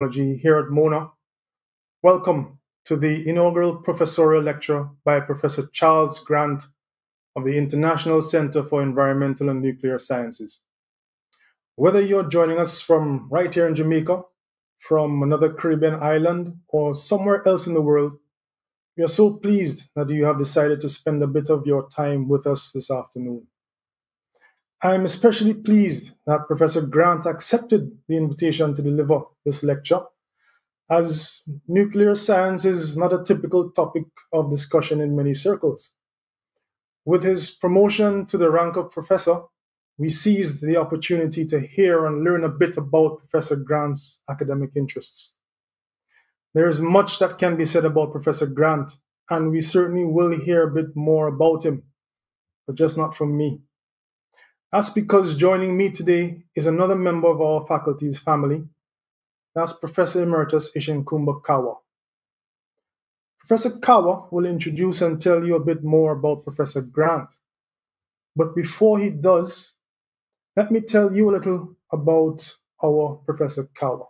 Here at Mona. Welcome to the inaugural professorial lecture by Professor Charles Grant of the International Center for Environmental and Nuclear Sciences. Whether you're joining us from right here in Jamaica, from another Caribbean island, or somewhere else in the world, we are so pleased that you have decided to spend a bit of your time with us this afternoon. I am especially pleased that Professor Grant accepted the invitation to deliver this lecture, as nuclear science is not a typical topic of discussion in many circles. With his promotion to the rank of professor, we seized the opportunity to hear and learn a bit about Professor Grant's academic interests. There is much that can be said about Professor Grant, and we certainly will hear a bit more about him, but just not from me. That's because joining me today is another member of our faculty's family. That's Professor Emeritus Ishenkumba Kahwa. Professor Kahwa will introduce and tell you a bit more about Professor Grant. But before he does, let me tell you a little about our Professor Kahwa.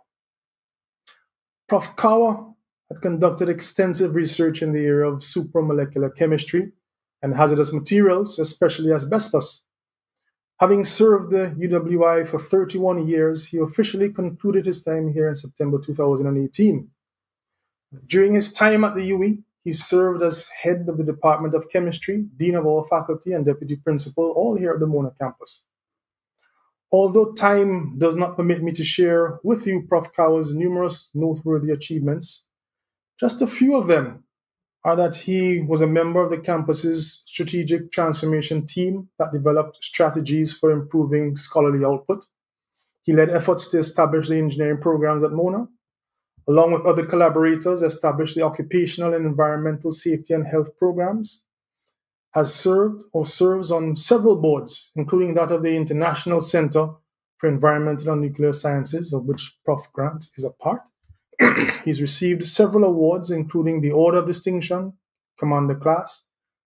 Prof. Kahwa had conducted extensive research in the area of supramolecular chemistry and hazardous materials, especially asbestos. Having served the UWI for 31 years, he officially concluded his time here in September 2018. During his time at the UE, he served as head of the Department of Chemistry, Dean of all faculty, and Deputy Principal, all here at the Mona campus. Although time does not permit me to share with you Prof. Kahwa's numerous noteworthy achievements, just a few of them are that he was a member of the campus's strategic transformation team that developed strategies for improving scholarly output. He led efforts to establish the engineering programs at Mona, along with other collaborators, established the occupational and environmental safety and health programs, has served or serves on several boards, including that of the International Center for Environmental and Nuclear Sciences, of which Prof. Grant is a part, He's received several awards, including the Order of Distinction, Commander Class,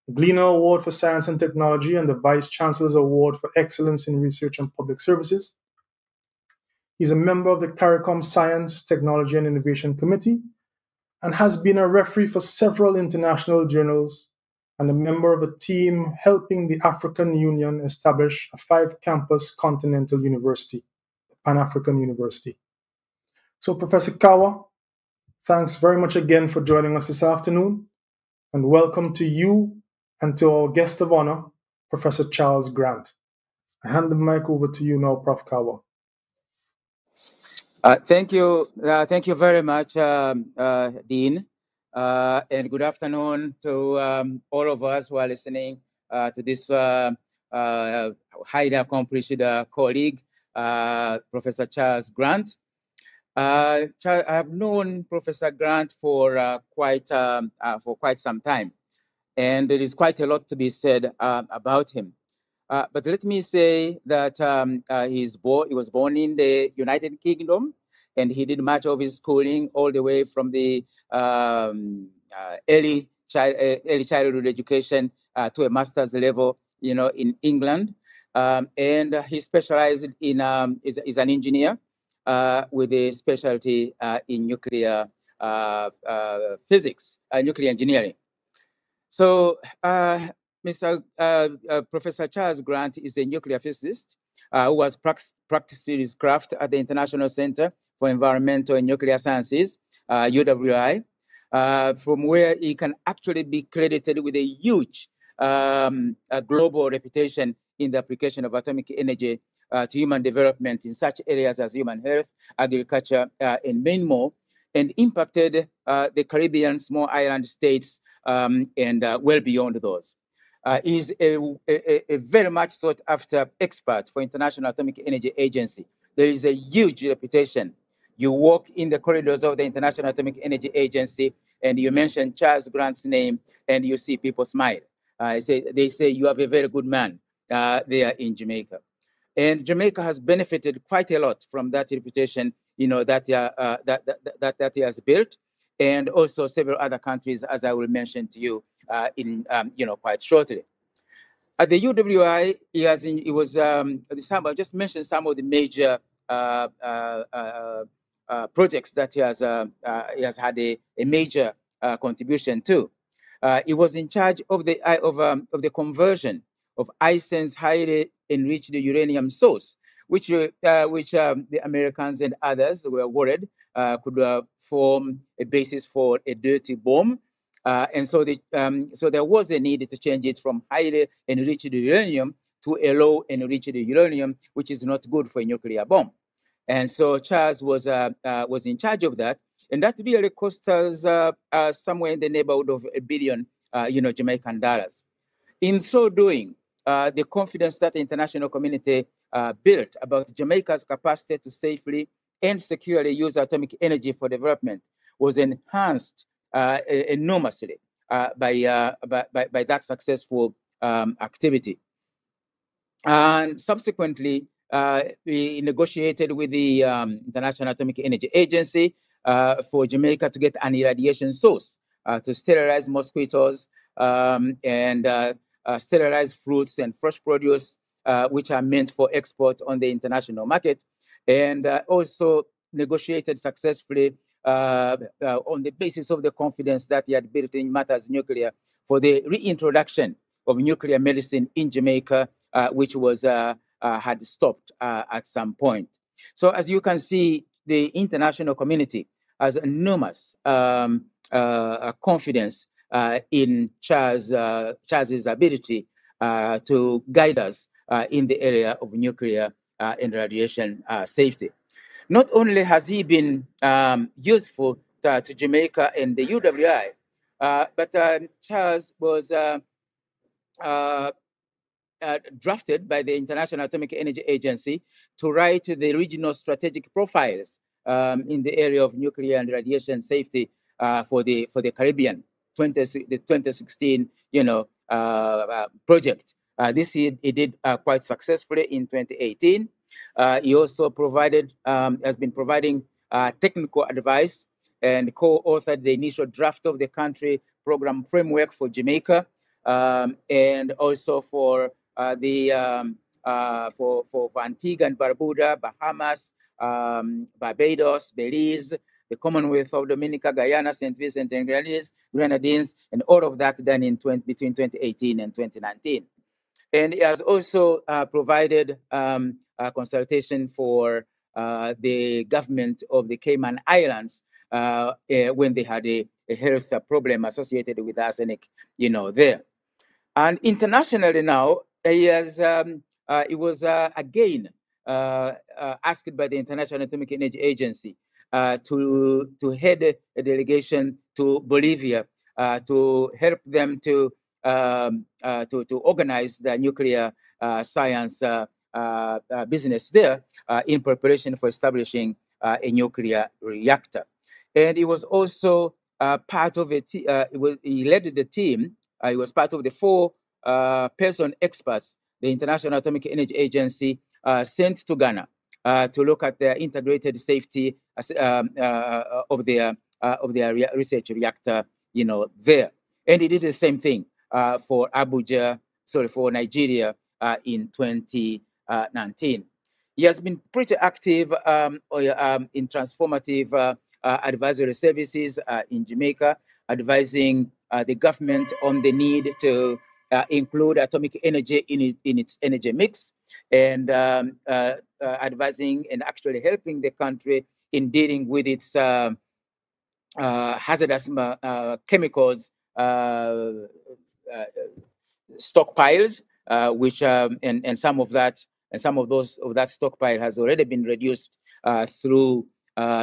the Gleaner Award for Science and Technology, and the Vice Chancellor's Award for Excellence in Research and Public Services. He's a member of the CARICOM Science, Technology, and Innovation Committee and has been a referee for several international journals and a member of a team helping the African Union establish a five campus continental university, the Pan African University. So, Professor Kahwa, thanks very much again for joining us this afternoon, and welcome to you and to our guest of honor, Professor Charles Grant. I hand the mic over to you now, Prof. Kahwa. Uh, thank you. Uh, thank you very much, um, uh, Dean. Uh, and good afternoon to um, all of us who are listening uh, to this uh, highly accomplished colleague, Professor Charles Grant. Uh, I have known Professor Grant for uh, quite um, uh, for quite some time, and there is quite a lot to be said uh, about him. Uh, but let me say that um, uh, he's. He was born in the United Kingdom, and he did much of his schooling all the way from the um, early child early childhood education to a master's level, you know, in England. Um, and he specialized in um, is, is an engineer uh, with a specialty uh, in nuclear uh, uh physics, uh, nuclear engineering. So, uh, Mr. Professor Charles Grant is a nuclear physicist who has practiced his craft at the International Center for Environmental and Nuclear Sciences, UWI, from where he can actually be credited with a huge um, global reputation in the application of atomic energy uh, to human development in such areas as human health, agriculture, uh, and many more, and impacted uh, the Caribbean small island states um, and uh, well beyond those. Uh, is a, a, a, very much sought after expert for International Atomic Energy Agency. There is a huge reputation. You walk in the corridors of the International Atomic Energy Agency and you mention Charles Grant's name and you see people smile. Uh, say, they say you have a very good man there in Jamaica. And Jamaica has benefited quite a lot from that reputation, you know, that, uh, uh, that, that, that, that he has built, and also several other countries, as I will mention to you uh, in, um, you know, quite shortly. At the UWI, he, has in, he was, um, some, I just mentioned some of the major uh, uh, uh, uh, projects that he has, uh, he has had a, a major contribution to. He was in charge of the, of, um, of the conversion of ICENS's highly enriched the uranium source, which, which um, the Americans and others were worried could form a basis for a dirty bomb. Uh, and so, the, um, so there was a need to change it from highly enriched uranium to a low enriched uranium, which is not good for a nuclear bomb. And so Charles was uh, uh, was in charge of that, and that really cost us uh, uh somewhere in the neighborhood of a billion, uh, you know, Jamaican dollars. In so doing, uh, the confidence that the international community built about Jamaica's capacity to safely and securely use atomic energy for development was enhanced enormously by, by, by, that successful um, activity. And subsequently, uh, we negotiated with the um, International Atomic Energy Agency uh, for Jamaica to get an irradiation source uh, to sterilize mosquitoes um, and uh, uh, sterilize fruits and fresh produce, uh, which are meant for export on the international market, and also negotiated successfully on the basis of the confidence that he had built in Matters Nuclear for the reintroduction of nuclear medicine in Jamaica, which was uh, had stopped uh, at some point. So as you can see, the international community has enormous um, uh, confidence in Charles, Charles's ability to guide us in the area of nuclear and radiation safety. Not only has he been um, useful to, to, Jamaica and the UWI, uh, but uh, Charles was uh, uh, drafted by the International Atomic Energy Agency to write the regional strategic profiles um, in the area of nuclear and radiation safety uh, for the for the Caribbean. 20, the 2016, you know, uh, uh project. Uh, this he, he did quite successfully in 2018. he also provided um, has been providing technical advice and co-authored the initial draft of the country program framework for Jamaica um, and also for uh, the um, uh, for, for Antigua and Barbuda, Bahamas, um, Barbados, Belize, the Commonwealth of Dominica, Guyana, St. Vincent and Grenadines, Grenadines, and all of that done in 20, between 2018 and 2019. And it has also uh, provided um, a consultation for uh, the government of the Cayman Islands uh, eh, when they had a, a health problem associated with arsenic, you know, there. And internationally now, he has um, uh, he was uh, again uh, uh, asked by the International Atomic Energy Agency uh, to to head a delegation to Bolivia to help them to um, to to organize the nuclear science business there in preparation for establishing a nuclear reactor. And he was also part of it. Was, he led the team. he was part of the four uh, person experts the International Atomic Energy Agency uh, sent to Ghana uh, to look at the integrated safety um, uh, of their uh, of their research reactor, you know, there. And he did the same thing uh, for Abuja, sorry, for Nigeria in 2019. He has been pretty active um, um, in transformative advisory services in Jamaica, advising the government on the need to uh, include atomic energy in, it, in its energy mix and um, uh, uh, advising and actually helping the country in dealing with its um, uh, hazardous uh, chemicals stockpiles, which um, and, and some of that and some of those of that stockpile has already been reduced through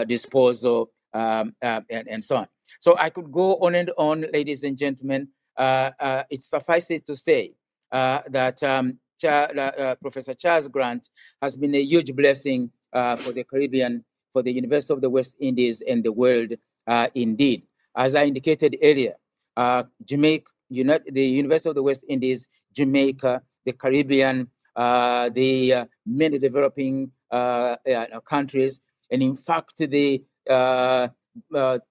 disposal um, and, and so on. So I could go on and on, ladies and gentlemen, uh, uh, it suffices to say uh, that um, Professor Charles Grant has been a huge blessing for the Caribbean, for the University of the West Indies, and the world indeed. As I indicated earlier, Jamaica, United, the University of the West Indies, Jamaica, the Caribbean, uh, the uh, many developing uh, countries, and in fact, the uh,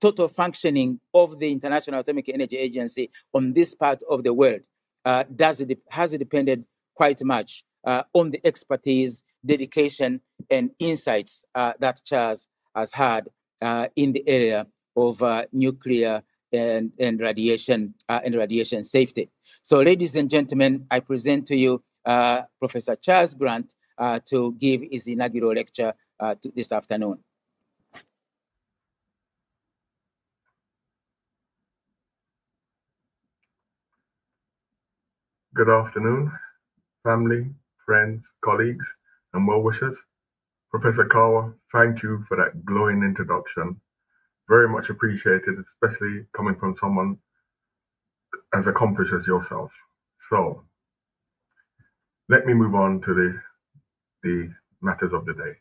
total functioning of the International Atomic Energy Agency on this part of the world uh, does it, has depended quite much uh, on the expertise, dedication, and insights uh, that Charles has had uh, in the area of uh, nuclear and, and radiation uh, and radiation safety. So, ladies and gentlemen, I present to you uh, Professor Charles Grant to give his inaugural lecture this afternoon. Good afternoon, family, friends, colleagues, and well wishers. Professor Kahwa, thank you for that glowing introduction. Very much appreciated, especially coming from someone as accomplished as yourself. So, let me move on to the, the matters of the day.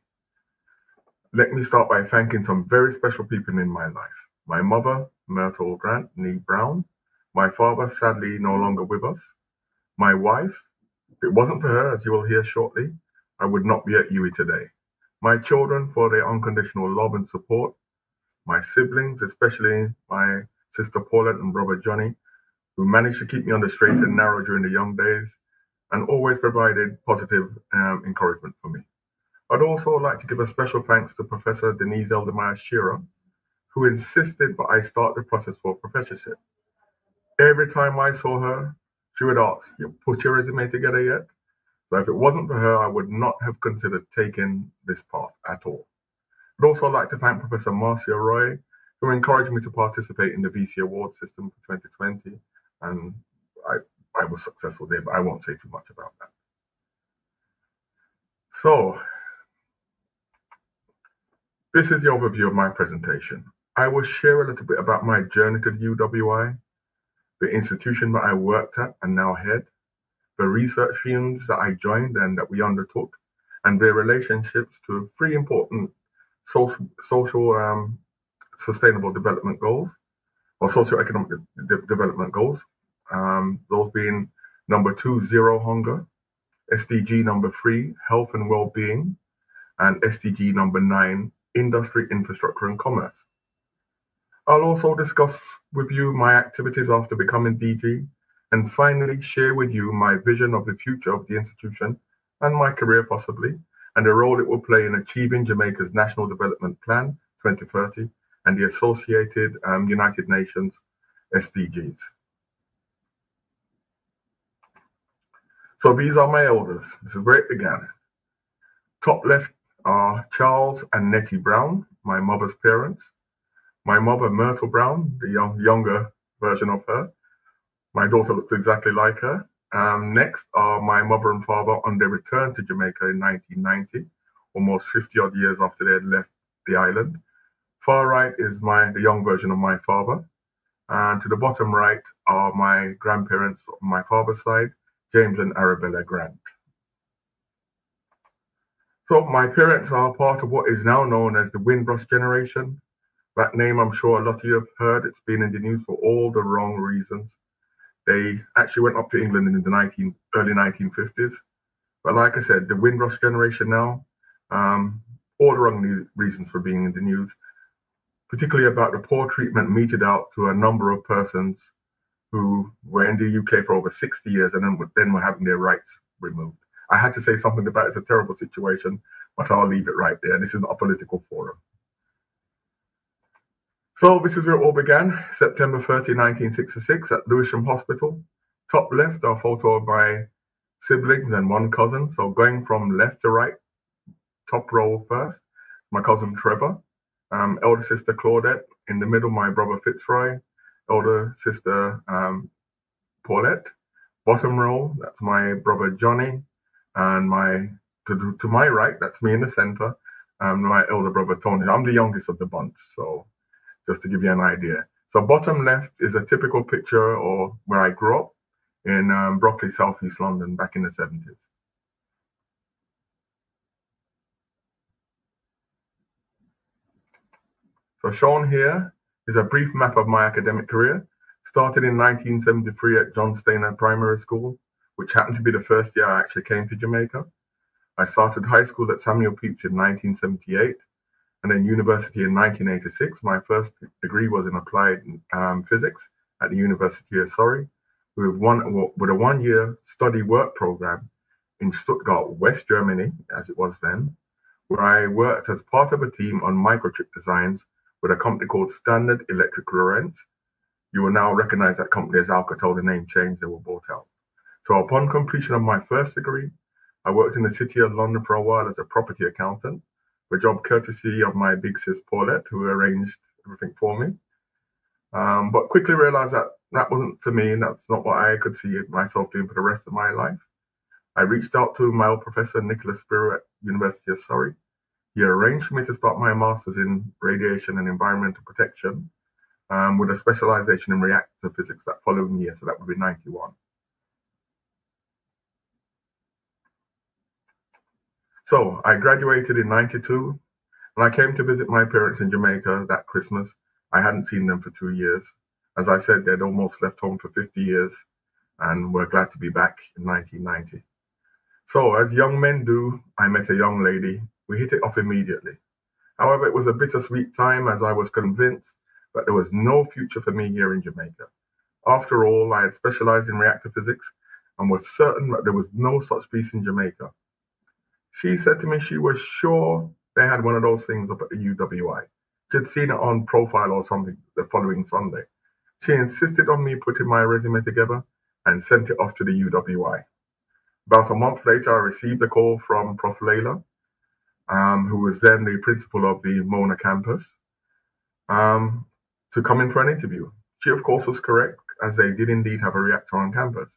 Let me start by thanking some very special people in my life. My mother, Myrtle Grant, Nee Brown. My father, sadly no longer with us. My wife, if it wasn't for her, as you will hear shortly, I would not be at UWI today my children for their unconditional love and support, my siblings, especially my sister Paulette and brother Johnny, who managed to keep me on the straight and narrow during the young days and always provided positive um, encouragement for me. I'd also like to give a special thanks to Professor Denise Eldemire Shearer, who insisted that I start the process for professorship. Every time I saw her, she would ask, You put your resume together yet? So if it wasn't for her, I would not have considered taking this path at all. I'd also like to thank Professor Marcia Roye, who encouraged me to participate in the VC award system for 2020. And I, I was successful there, but I won't say too much about that. So, this is the overview of my presentation. I will share a little bit about my journey to the UWI, the institution that I worked at and now head, the research teams that I joined and that we undertook, and their relationships to three important social, social um, sustainable development goals or socio-economic de- development goals. Um, those being number two, zero hunger, SDG number three, health and well-being, and SDG number nine, industry, infrastructure, and commerce. I'll also discuss with you my activities after becoming DG and finally share with you my vision of the future of the institution and my career possibly, and the role it will play in achieving Jamaica's National Development Plan 2030 and the associated um, United Nations SDGs. So these are my elders. This is where it began. Top left are Charles and Nettie Brown, my mother's parents. My mother, Myrtle Brown, the young, younger version of her, my daughter looks exactly like her. Um, next are my mother and father on their return to Jamaica in 1990, almost 50 odd years after they had left the island. Far right is my the young version of my father. And to the bottom right are my grandparents on my father's side, James and Arabella Grant. So my parents are part of what is now known as the Windrush generation. That name I'm sure a lot of you have heard. It's been in the news for all the wrong reasons. They actually went up to England in the 19, early 1950s. But like I said, the Windrush generation now, um, all the wrong reasons for being in the news, particularly about the poor treatment meted out to a number of persons who were in the UK for over 60 years and then, then were having their rights removed. I had to say something about it. it's a terrible situation, but I'll leave it right there. This is not a political forum. So this is where it all began, September 30, 1966 at Lewisham Hospital. Top left, a photo of my siblings and one cousin. So going from left to right, top row first, my cousin Trevor, um, elder sister Claudette, in the middle, my brother Fitzroy, elder sister um, Paulette. Bottom row, that's my brother Johnny, and my to, to my right, that's me in the center, um, my elder brother Tony. I'm the youngest of the bunch, so just to give you an idea. So bottom left is a typical picture or where I grew up in um, Southeast London back in the 70s. So shown here is a brief map of my academic career. Started in 1973 at John Stainer Primary School, which happened to be the first year I actually came to Jamaica. I started high school at Samuel Pepys in 1978 and then university in 1986. My first degree was in applied um, physics at the University of Surrey, with one with a one-year study work program in Stuttgart, West Germany, as it was then, where I worked as part of a team on microchip designs with a company called Standard Electric Lorenz. You will now recognize that company as Alcatel, the name changed, they were bought out. So upon completion of my first degree, I worked in the city of London for a while as a property accountant, a job courtesy of my big sis Paulette, who arranged everything for me. Um, but quickly realized that that wasn't for me, and that's not what I could see myself doing for the rest of my life. I reached out to my old professor, Nicholas Spyrou at University of Surrey. He arranged for me to start my master's in radiation and environmental protection um, with a specialization in reactor physics that following year, so that would be 91. So I graduated in 92 and I came to visit my parents in Jamaica that Christmas. I hadn't seen them for two years. As I said, they'd almost left home for 50 years and were glad to be back in 1990. So, as young men do, I met a young lady. We hit it off immediately. However, it was a bittersweet time as I was convinced that there was no future for me here in Jamaica. After all, I had specialized in reactor physics and was certain that there was no such place in Jamaica. She said to me she was sure they had one of those things up at the UWI. She'd seen it on profile or something the following Sunday. She insisted on me putting my resume together and sent it off to the UWI. About a month later, I received a call from Prof. Lalor, um, who was then the principal of the Mona campus, um, to come in for an interview. She, of course, was correct, as they did indeed have a reactor on campus.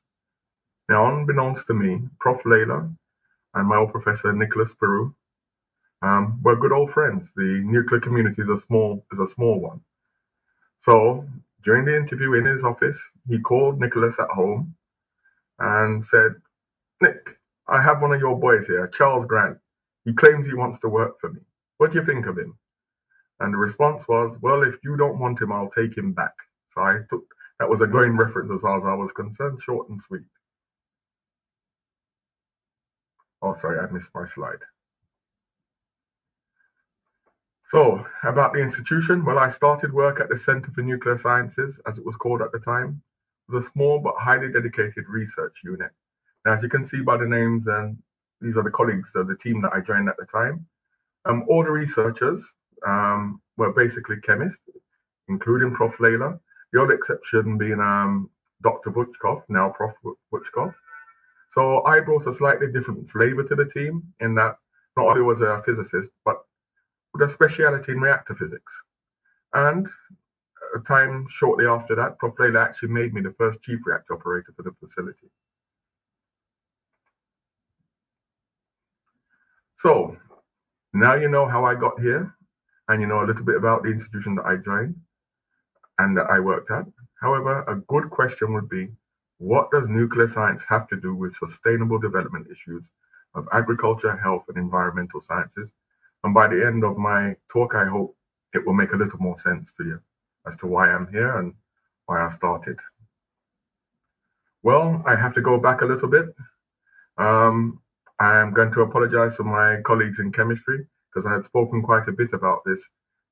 Now, unbeknownst to me, Prof. Lalor and my old professor Nicholas Spyrou um, were good old friends. The nuclear community is a small is a small one. So during the interview in his office, he called Nicholas at home and said, Nick, I have one of your boys here, Charles Grant. He claims he wants to work for me. What do you think of him? And the response was, Well, if you don't want him, I'll take him back. So I took that was a glowing reference as far as I was concerned, short and sweet. Oh, sorry, I missed my slide. So, about the institution, well, I started work at the Center for Nuclear Sciences, as it was called at the time. It was a small but highly dedicated research unit. Now, as you can see by the names, and these are the colleagues of the team that I joined at the time. Um, all the researchers um, were basically chemists, including Prof. Lalor. The only exception being um, Dr. Voutchkov, now Prof. Voutchkov. So I brought a slightly different flavor to the team in that not only was I a physicist, but with a speciality in reactor physics. And a time shortly after that, Prof. Lalor actually made me the first chief reactor operator for the facility. So now you know how I got here, and you know a little bit about the institution that I joined and that I worked at. However, a good question would be what does nuclear science have to do with sustainable development issues of agriculture, health, and environmental sciences? And by the end of my talk, I hope it will make a little more sense to you as to why I'm here and why I started. Well, I have to go back a little bit. Um, I am going to apologize to my colleagues in chemistry because I had spoken quite a bit about this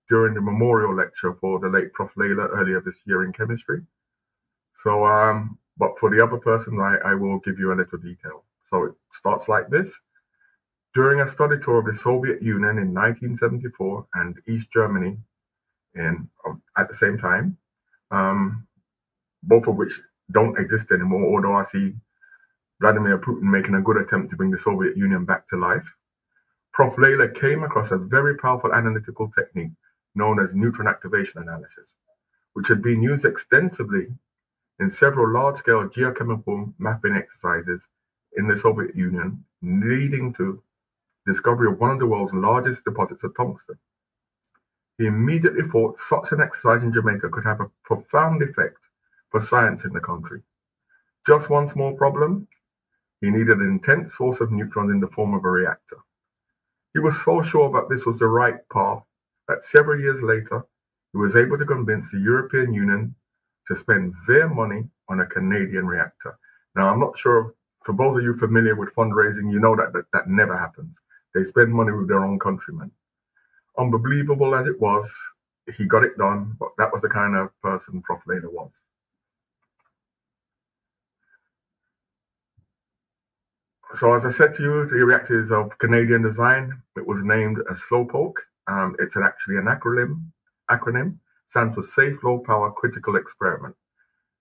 during the memorial lecture for the late Prof. Lalor earlier this year in chemistry. So um, but for the other person, I, I will give you a little detail. So it starts like this. During a study tour of the Soviet Union in 1974 and East Germany in um, at the same time, um, both of which don't exist anymore, although I see Vladimir Putin making a good attempt to bring the Soviet Union back to life. Prof. Lalor came across a very powerful analytical technique known as neutron activation analysis, which had been used extensively in several large-scale geochemical mapping exercises in the Soviet Union, leading to discovery of one of the world's largest deposits of tungsten. He immediately thought such an exercise in Jamaica could have a profound effect for science in the country. Just one small problem, he needed an intense source of neutrons in the form of a reactor. He was so sure that this was the right path that several years later, he was able to convince the European Union to spend their money on a Canadian reactor. Now, I'm not sure, for those of you familiar with fundraising, you know that that, that never happens. They spend money with their own countrymen. Unbelievable as it was, he got it done, but that was the kind of person Prof. Lalor was. so as I said to you, the reactor is of Canadian design. It was named a Slowpoke. Um, it's an, actually an acronym. Acronym for Safe Low Power Critical Experiment.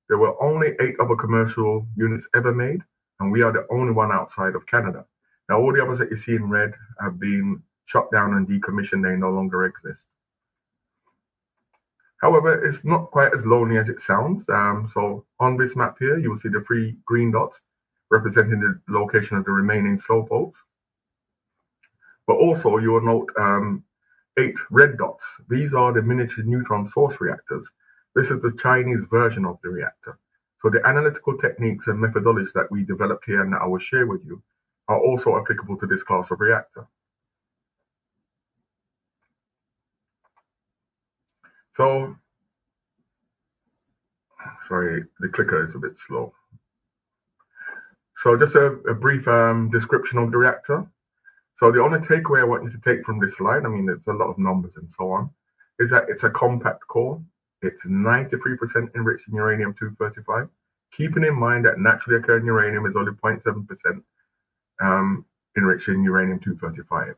There were only eight other commercial units ever made, and we are the only one outside of Canada. Now, all the others that you see in red have been shut down and decommissioned. They no longer exist. However, it's not quite as lonely as it sounds. Um, so on this map here, you will see the three green dots representing the location of the remaining slow slowpokes. But also you will note um, eight red dots. These are the miniature neutron source reactors. This is the Chinese version of the reactor. So the analytical techniques and methodologies that we developed here and that I will share with you are also applicable to this class of reactor. So, sorry, the clicker is a bit slow. So just a, a brief um, description of the reactor. So the only takeaway I want you to take from this slide, I mean, there's a lot of numbers and so on, is that it's a compact core. It's 93% enriched in uranium-235. Keeping in mind that naturally occurring uranium is only 0.7% um, enriched in uranium-235.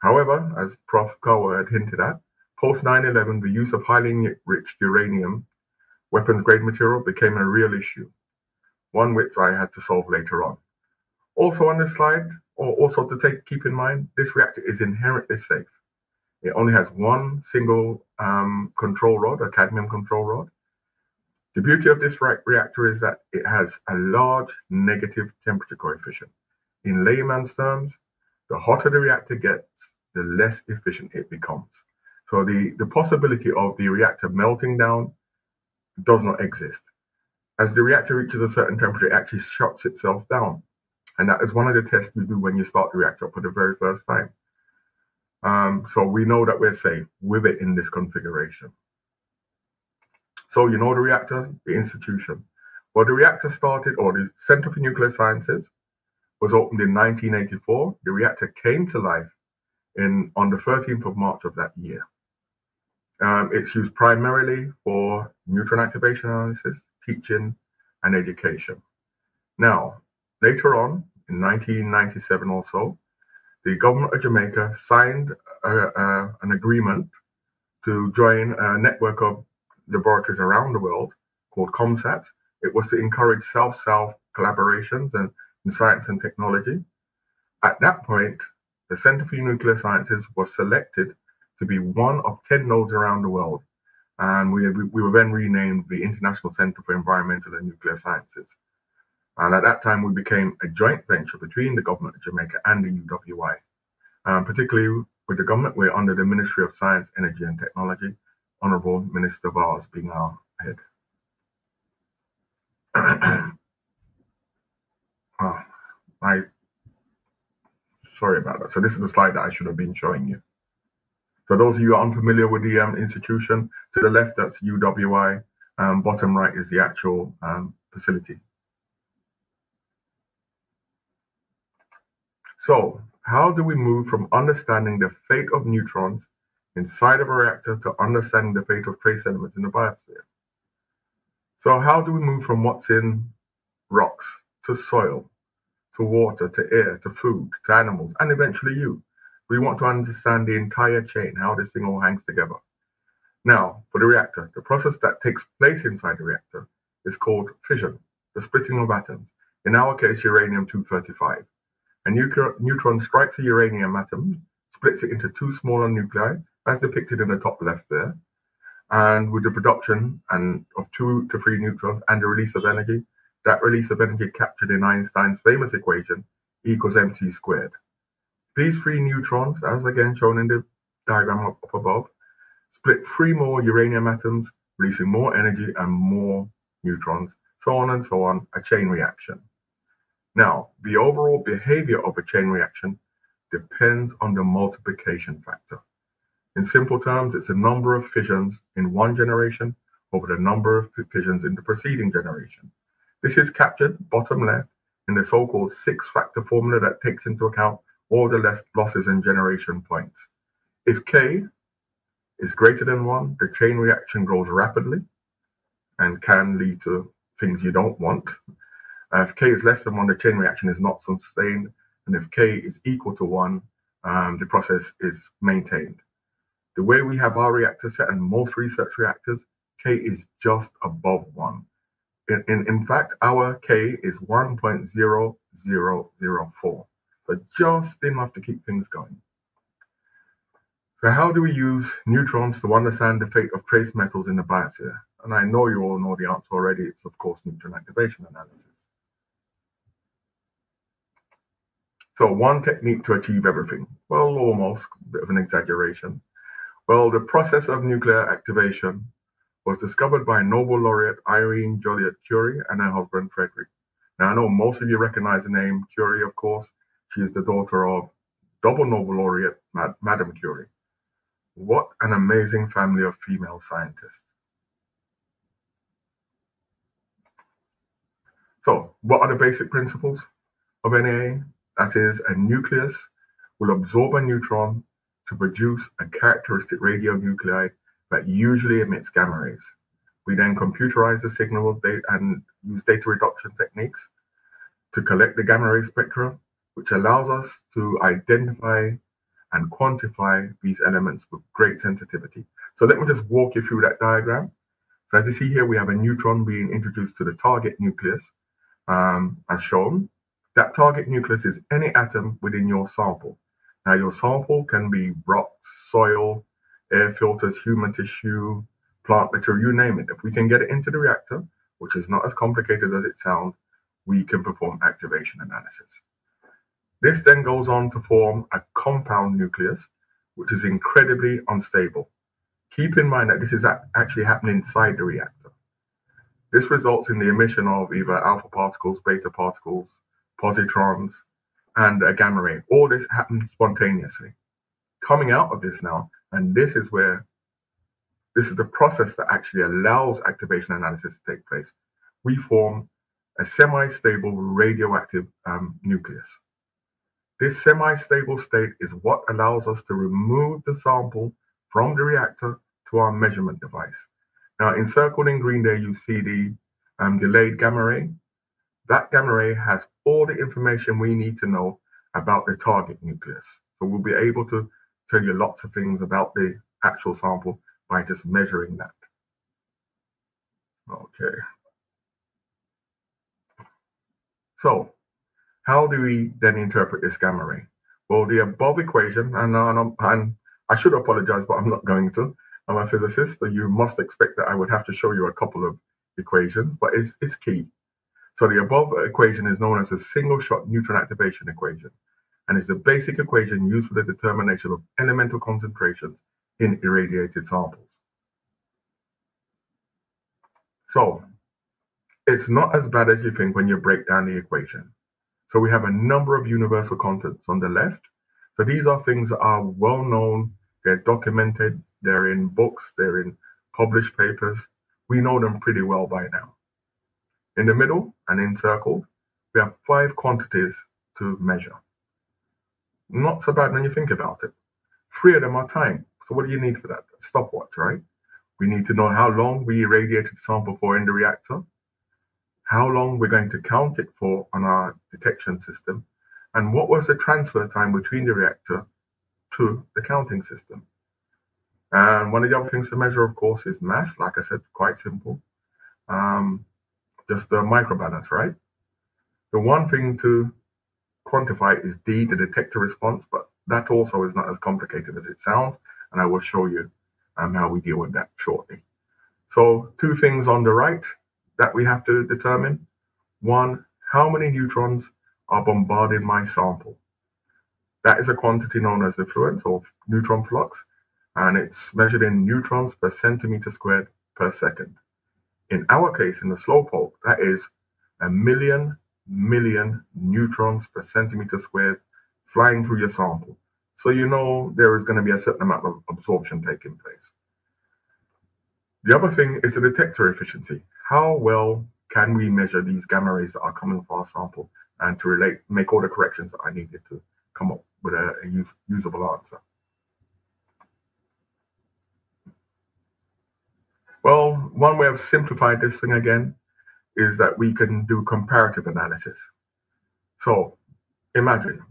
However, as Prof. Kahwa had hinted at, post 9-11, the use of highly enriched uranium weapons grade material became a real issue one which I had to solve later on. Also on this slide, also to take keep in mind, this reactor is inherently safe. It only has one single um, control rod, a cadmium control rod. The beauty of this reactor is that it has a large negative temperature coefficient. In layman's terms, the hotter the reactor gets, the less efficient it becomes. So the, the possibility of the reactor melting down does not exist as the reactor reaches a certain temperature, it actually shuts itself down. And that is one of the tests you do when you start the reactor for the very first time. Um, so we know that we're safe with it in this configuration. So you know the reactor, the institution. Well, the reactor started, or the Center for Nuclear Sciences was opened in 1984. The reactor came to life in on the 13th of March of that year. Um, it's used primarily for neutron activation analysis, teaching, and education. Now, later on, in 1997 or so, the government of Jamaica signed uh, uh, an agreement to join a network of laboratories around the world called COMSAT. It was to encourage self-south collaborations and in science and technology. At that point, the Center for Nuclear Sciences was selected to be one of 10 nodes around the world and we, we were then renamed the International Center for Environmental and Nuclear Sciences. And at that time, we became a joint venture between the government of Jamaica and the UWI. Um, particularly with the government, we're under the Ministry of Science, Energy and Technology, Honorable Minister Vaz being our head. oh, I sorry about that. So this is the slide that I should have been showing you. For those of you are unfamiliar with the um, institution, to the left, that's UWI. Um, bottom right is the actual um, facility. So how do we move from understanding the fate of neutrons inside of a reactor to understanding the fate of trace elements in the biosphere? So how do we move from what's in rocks to soil, to water, to air, to food, to animals, and eventually you? We want to understand the entire chain, how this thing all hangs together. Now, for the reactor, the process that takes place inside the reactor is called fission, the splitting of atoms. In our case, uranium-235. A neutron strikes a uranium atom, splits it into two smaller nuclei, as depicted in the top left there. And with the production and of two to three neutrons and the release of energy, that release of energy captured in Einstein's famous equation equals mc squared. These three neutrons, as again shown in the diagram up, up above, split three more uranium atoms, releasing more energy and more neutrons, so on and so on, a chain reaction. Now, the overall behavior of a chain reaction depends on the multiplication factor. In simple terms, it's the number of fissions in one generation over the number of fissions in the preceding generation. This is captured bottom left in the so-called six-factor formula that takes into account all the losses and generation points. If K is greater than 1, the chain reaction grows rapidly and can lead to things you don't want. Uh, if K is less than 1, the chain reaction is not sustained. And if K is equal to 1, um, the process is maintained. The way we have our reactor set and most research reactors, K is just above 1. In, in, in fact, our K is 1.0004, so just enough to keep things going. So how do we use neutrons to understand the fate of trace metals in the biosphere? And I know you all know the answer already. It's, of course, neutron activation analysis. So one technique to achieve everything. Well, almost, a bit of an exaggeration. Well, the process of nuclear activation was discovered by Nobel laureate Irene Joliot Curie and her husband Frederick. Now, I know most of you recognize the name Curie, of course. She is the daughter of double Nobel laureate Mad- Madame Curie. What an amazing family of female scientists. So, what are the basic principles of NAA? That is, a nucleus will absorb a neutron to produce a characteristic radionuclide that usually emits gamma rays. We then computerize the signal and use data reduction techniques to collect the gamma ray spectra, which allows us to identify and quantify these elements with great sensitivity. So let me just walk you through that diagram. So as you see here, we have a neutron being introduced to the target nucleus, um, as shown. That target nucleus is any atom within your sample. Now your sample can be rocks, soil, air filters, human tissue, plant material, you name it. If we can get it into the reactor, which is not as complicated as it sounds, we can perform activation analysis. This then goes on to form a compound nucleus, which is incredibly unstable. Keep in mind that this is actually happening inside the reactor. This results in the emission of either alpha particles, beta particles, positrons, and a gamma ray. All this happens spontaneously. Coming out of this now, and this is where this is the process that actually allows activation analysis to take place. We form a semi-stable radioactive um, nucleus. This semi-stable state is what allows us to remove the sample from the reactor to our measurement device. Now, encircled in green there, you see the um, delayed gamma ray. That gamma ray has all the information we need to know about the target nucleus. So we'll be able to tell you lots of things about the actual sample by just measuring that. Okay. So how do we then interpret this gamma ray? Well, the above equation, and, uh, and, and I should apologize, but I'm not going to. I'm a physicist, so you must expect that I would have to show you a couple of equations, but it's, it's key. So the above equation is known as a single shot neutron activation equation and is the basic equation used for the determination of elemental concentrations in irradiated samples. So it's not as bad as you think when you break down the equation. So we have a number of universal constants on the left. So these are things that are well known, they're documented, they're in books, they're in published papers. We know them pretty well by now. In the middle and encircled, we have five quantities to measure. Not so bad when you think about it. Three of them are time. So what do you need for that? Stopwatch, right? We need to know how long we irradiated sample for in the reactor, how long we're going to count it for on our detection system, and what was the transfer time between the reactor to the counting system. And one of the other things to measure, of course, is mass. Like I said, quite simple. Um, just the microbalance, right? The one thing to quantify is D, the detector response, but that also is not as complicated as it sounds, and I will show you um, how we deal with that shortly. So two things on the right that we have to determine. One, how many neutrons are bombarding my sample? That is a quantity known as effluence or neutron flux, and it's measured in neutrons per centimeter squared per second. In our case, in the slowpoke, that is a million million neutrons per centimeter squared flying through your sample. So you know there is going to be a certain amount of absorption taking place. The other thing is the detector efficiency. How well can we measure these gamma rays that are coming from our sample and to relate, make all the corrections that I needed to come up with a, a use, usable answer? Well, one way of simplifying this thing again is that we can do comparative analysis. So imagine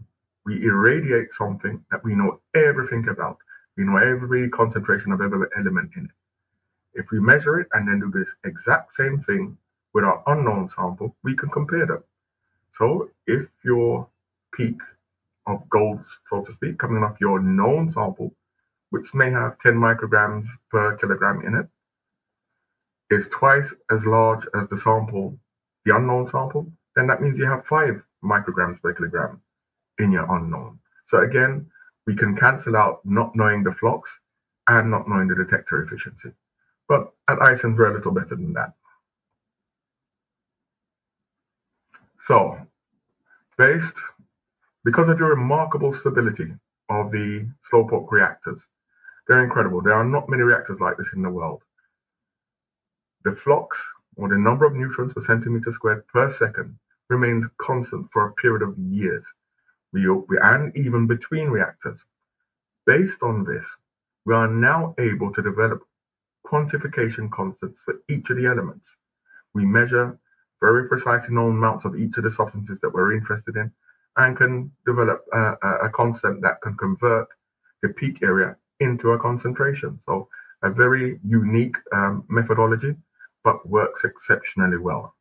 we irradiate something that we know everything about. We know every concentration of every element in it. If we measure it and then do this exact same thing with our unknown sample, we can compare them. So if your peak of gold, so to speak, coming off your known sample, which may have 10 micrograms per kilogram in it, is twice as large as the sample, the unknown sample, then that means you have five micrograms per kilogram in your unknown. So again, we can cancel out not knowing the flux and not knowing the detector efficiency. But at ICENS, we're a little better than that. So, based, because of the remarkable stability of the slowpoke reactors, they're incredible. There are not many reactors like this in the world. The flux, or the number of neutrons per centimeter squared per second, remains constant for a period of years and even between reactors. Based on this, we are now able to develop quantification constants for each of the elements. We measure very precisely known amounts of each of the substances that we're interested in and can develop a, a constant that can convert the peak area into a concentration. So a very unique um, methodology, but works exceptionally well.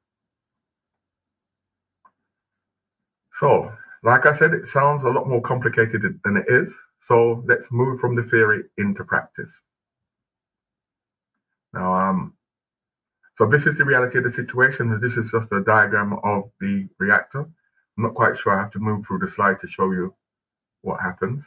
So, like I said, it sounds a lot more complicated than it is. So let's move from the theory into practice. Now, um, so this is the reality of the situation. This is just a diagram of the reactor. I'm not quite sure. I have to move through the slide to show you what happens.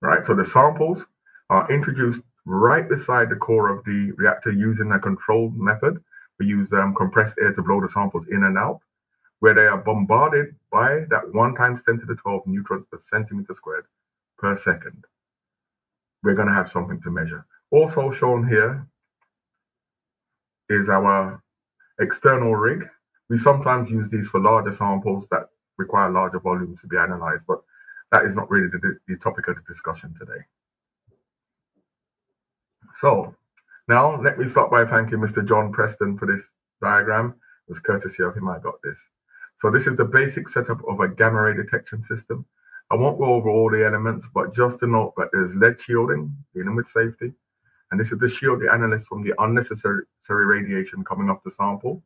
Right, so the samples are introduced right beside the core of the reactor using a controlled method. We use um, compressed air to blow the samples in and out where they are bombarded by that 1 times 10 to the 12 neutrons per centimeter squared per second. We're going to have something to measure. Also shown here is our external rig. We sometimes use these for larger samples that require larger volumes to be analyzed, but that is not really the, the topic of the discussion today. So now let me start by thanking Mr. John Preston for this diagram. It was courtesy of him I got this. So this is the basic setup of a gamma ray detection system. I won't go over all the elements, but just to note that there's lead shielding, dealing with safety. And this is to shield the analyst from the unnecessary radiation coming off the sample,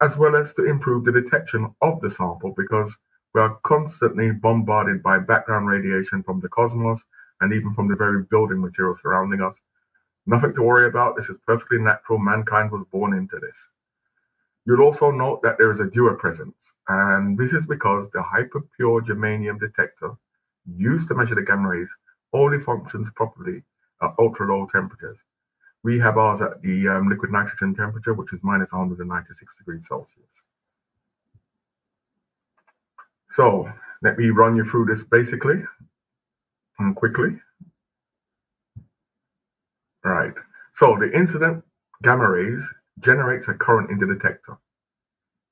as well as to improve the detection of the sample because we are constantly bombarded by background radiation from the cosmos and even from the very building material surrounding us. Nothing to worry about. This is perfectly natural. Mankind was born into this. You'll also note that there is a Dewar presence, and this is because the hyperpure germanium detector used to measure the gamma rays only functions properly at ultra low temperatures. We have ours at the um, liquid nitrogen temperature, which is minus 196 degrees Celsius. So let me run you through this basically and quickly. All right. So the incident gamma rays generates a current in the detector.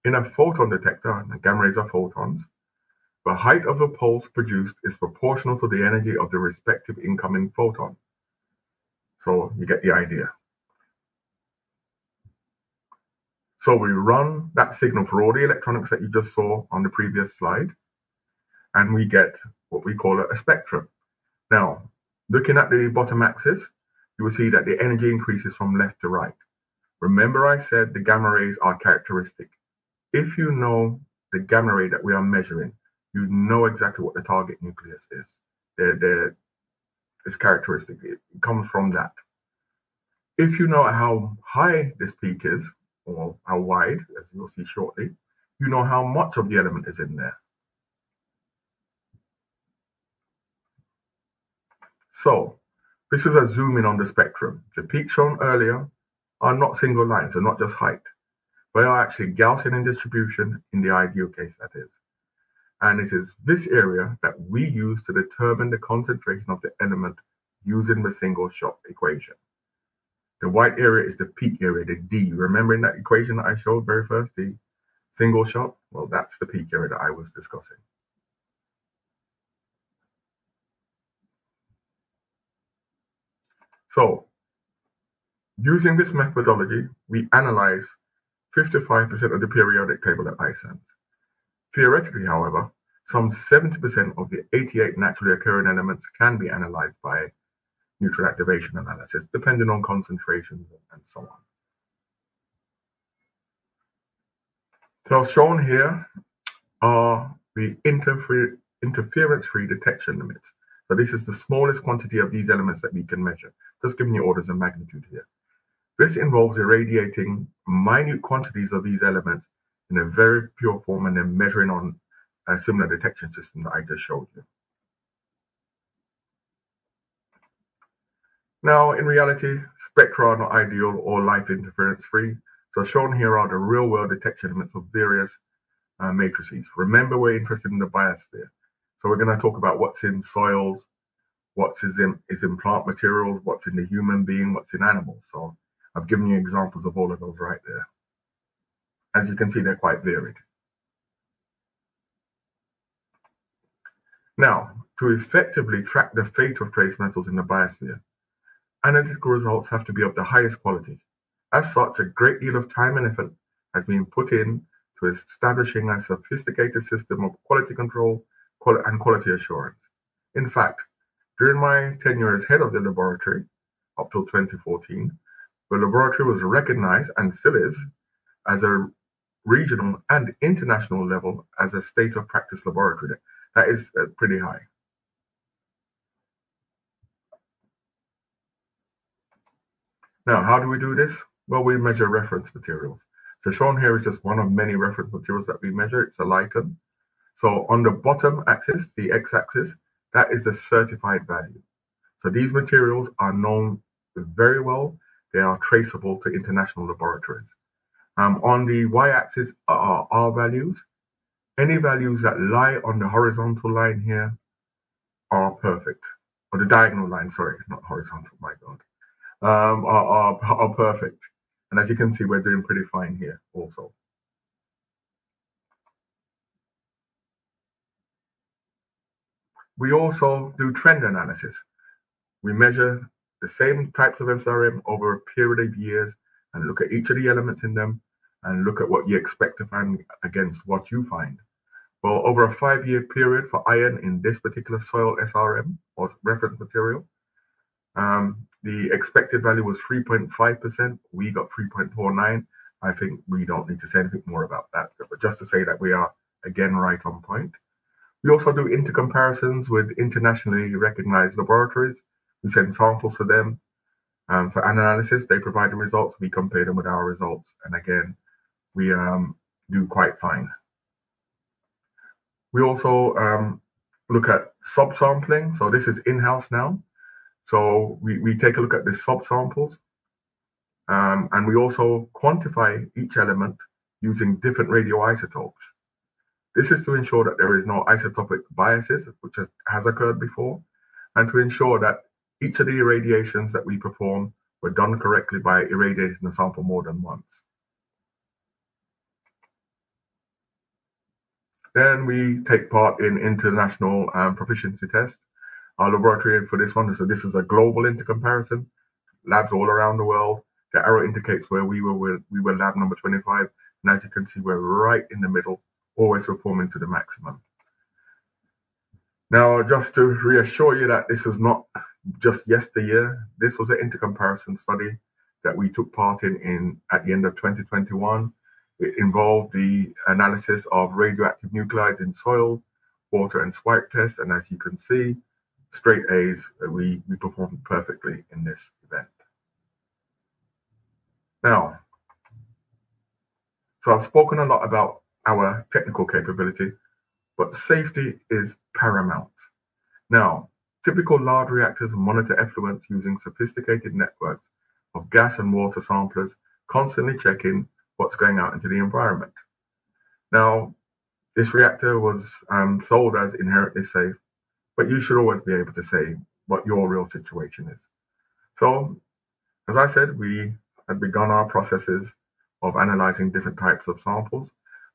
In a photon detector, the gamma rays are photons, the height of the pulse produced is proportional to the energy of the respective incoming photon. So you get the idea. So we run that signal for all the electronics that you just saw on the previous slide, and we get what we call a spectrum. Now, looking at the bottom axis, you will see that the energy increases from left to right. Remember I said the gamma rays are characteristic. If you know the gamma ray that we are measuring, you know exactly what the target nucleus is. It's characteristic. It comes from that. If you know how high this peak is, or how wide, as you'll see shortly, you know how much of the element is in there. So, this is a zoom in on the spectrum. The peaks shown earlier are not single lines, they're not just height. They are actually Gaussian in distribution in the ideal case, that is. And it is this area that we use to determine the concentration of the element using the single shot equation. The white area is the peak area, the D. Remembering that equation that I showed very first, the single shot? Well, that's the peak area that I was discussing. So Using this methodology, we analyze 55% of the periodic table at ICENS. Theoretically, however, some 70% of the 88 naturally occurring elements can be analyzed by neutron activation analysis, depending on concentrations and so on. So shown here are the interfer interference-free detection limits. So this is the smallest quantity of these elements that we can measure, just giving you orders of magnitude here. This involves irradiating minute quantities of these elements in a very pure form and then measuring on a similar detection system that I just showed you. Now, in reality, spectra are not ideal or life interference free. So shown here are the real world detection limits of various uh, matrices. Remember, we're interested in the biosphere. So we're going to talk about what's in soils, what's in, is in plant materials, what's in the human being, what's in animals. So I've given you examples of all of those right there. As you can see, they're quite varied. Now, to effectively track the fate of trace metals in the biosphere, analytical results have to be of the highest quality. As such, a great deal of time and effort has been put in to establishing a sophisticated system of quality control and quality assurance. In fact, during my tenure as head of the laboratory, up till 2014, the laboratory was recognized and still is as a regional and international level as a state of practice laboratory. That is uh, pretty high. Now, how do we do this? Well, we measure reference materials. So shown here is just one of many reference materials that we measure. It's a lichen. So on the bottom axis, the x-axis, that is the certified value. So these materials are known very well they are traceable to international laboratories. Um, on the y-axis are R values. Any values that lie on the horizontal line here are perfect. Or the diagonal line, sorry, not horizontal, my God, um, are, are, are perfect. And as you can see, we're doing pretty fine here also. We also do trend analysis. We measure the same types of SRM over a period of years and look at each of the elements in them and look at what you expect to find against what you find. Well, over a five year period for iron in this particular soil SRM or reference material, um, the expected value was 3.5%. We got 3.49. I think we don't need to say anything more about that, but just to say that we are again right on point. We also do intercomparisons with internationally recognized laboratories we send samples to them um, for analysis. They provide the results. We compare them with our results. And again, we um, do quite fine. We also um, look at subsampling. So this is in-house now. So we, we take a look at the subsamples. Um, and we also quantify each element using different radioisotopes. This is to ensure that there is no isotopic biases, which has, has occurred before, and to ensure that each of the irradiations that we perform were done correctly by irradiating the sample more than once. Then we take part in international um, proficiency tests. Our laboratory for this one, so this is a global intercomparison, labs all around the world. The arrow indicates where we were, we were lab number 25. And as you can see, we're right in the middle, always performing to the maximum. Now, just to reassure you that this is not just yesteryear. This was an intercomparison study that we took part in, in at the end of 2021. It involved the analysis of radioactive nuclides in soil, water, and swipe tests. And as you can see, straight A's, uh, we, we performed perfectly in this event. Now, so I've spoken a lot about our technical capability, but safety is paramount. Now, Typical large reactors monitor effluents using sophisticated networks of gas and water samplers, constantly checking what's going out into the environment. Now, this reactor was um, sold as inherently safe, but you should always be able to say what your real situation is. So, as I said, we had begun our processes of analyzing different types of samples.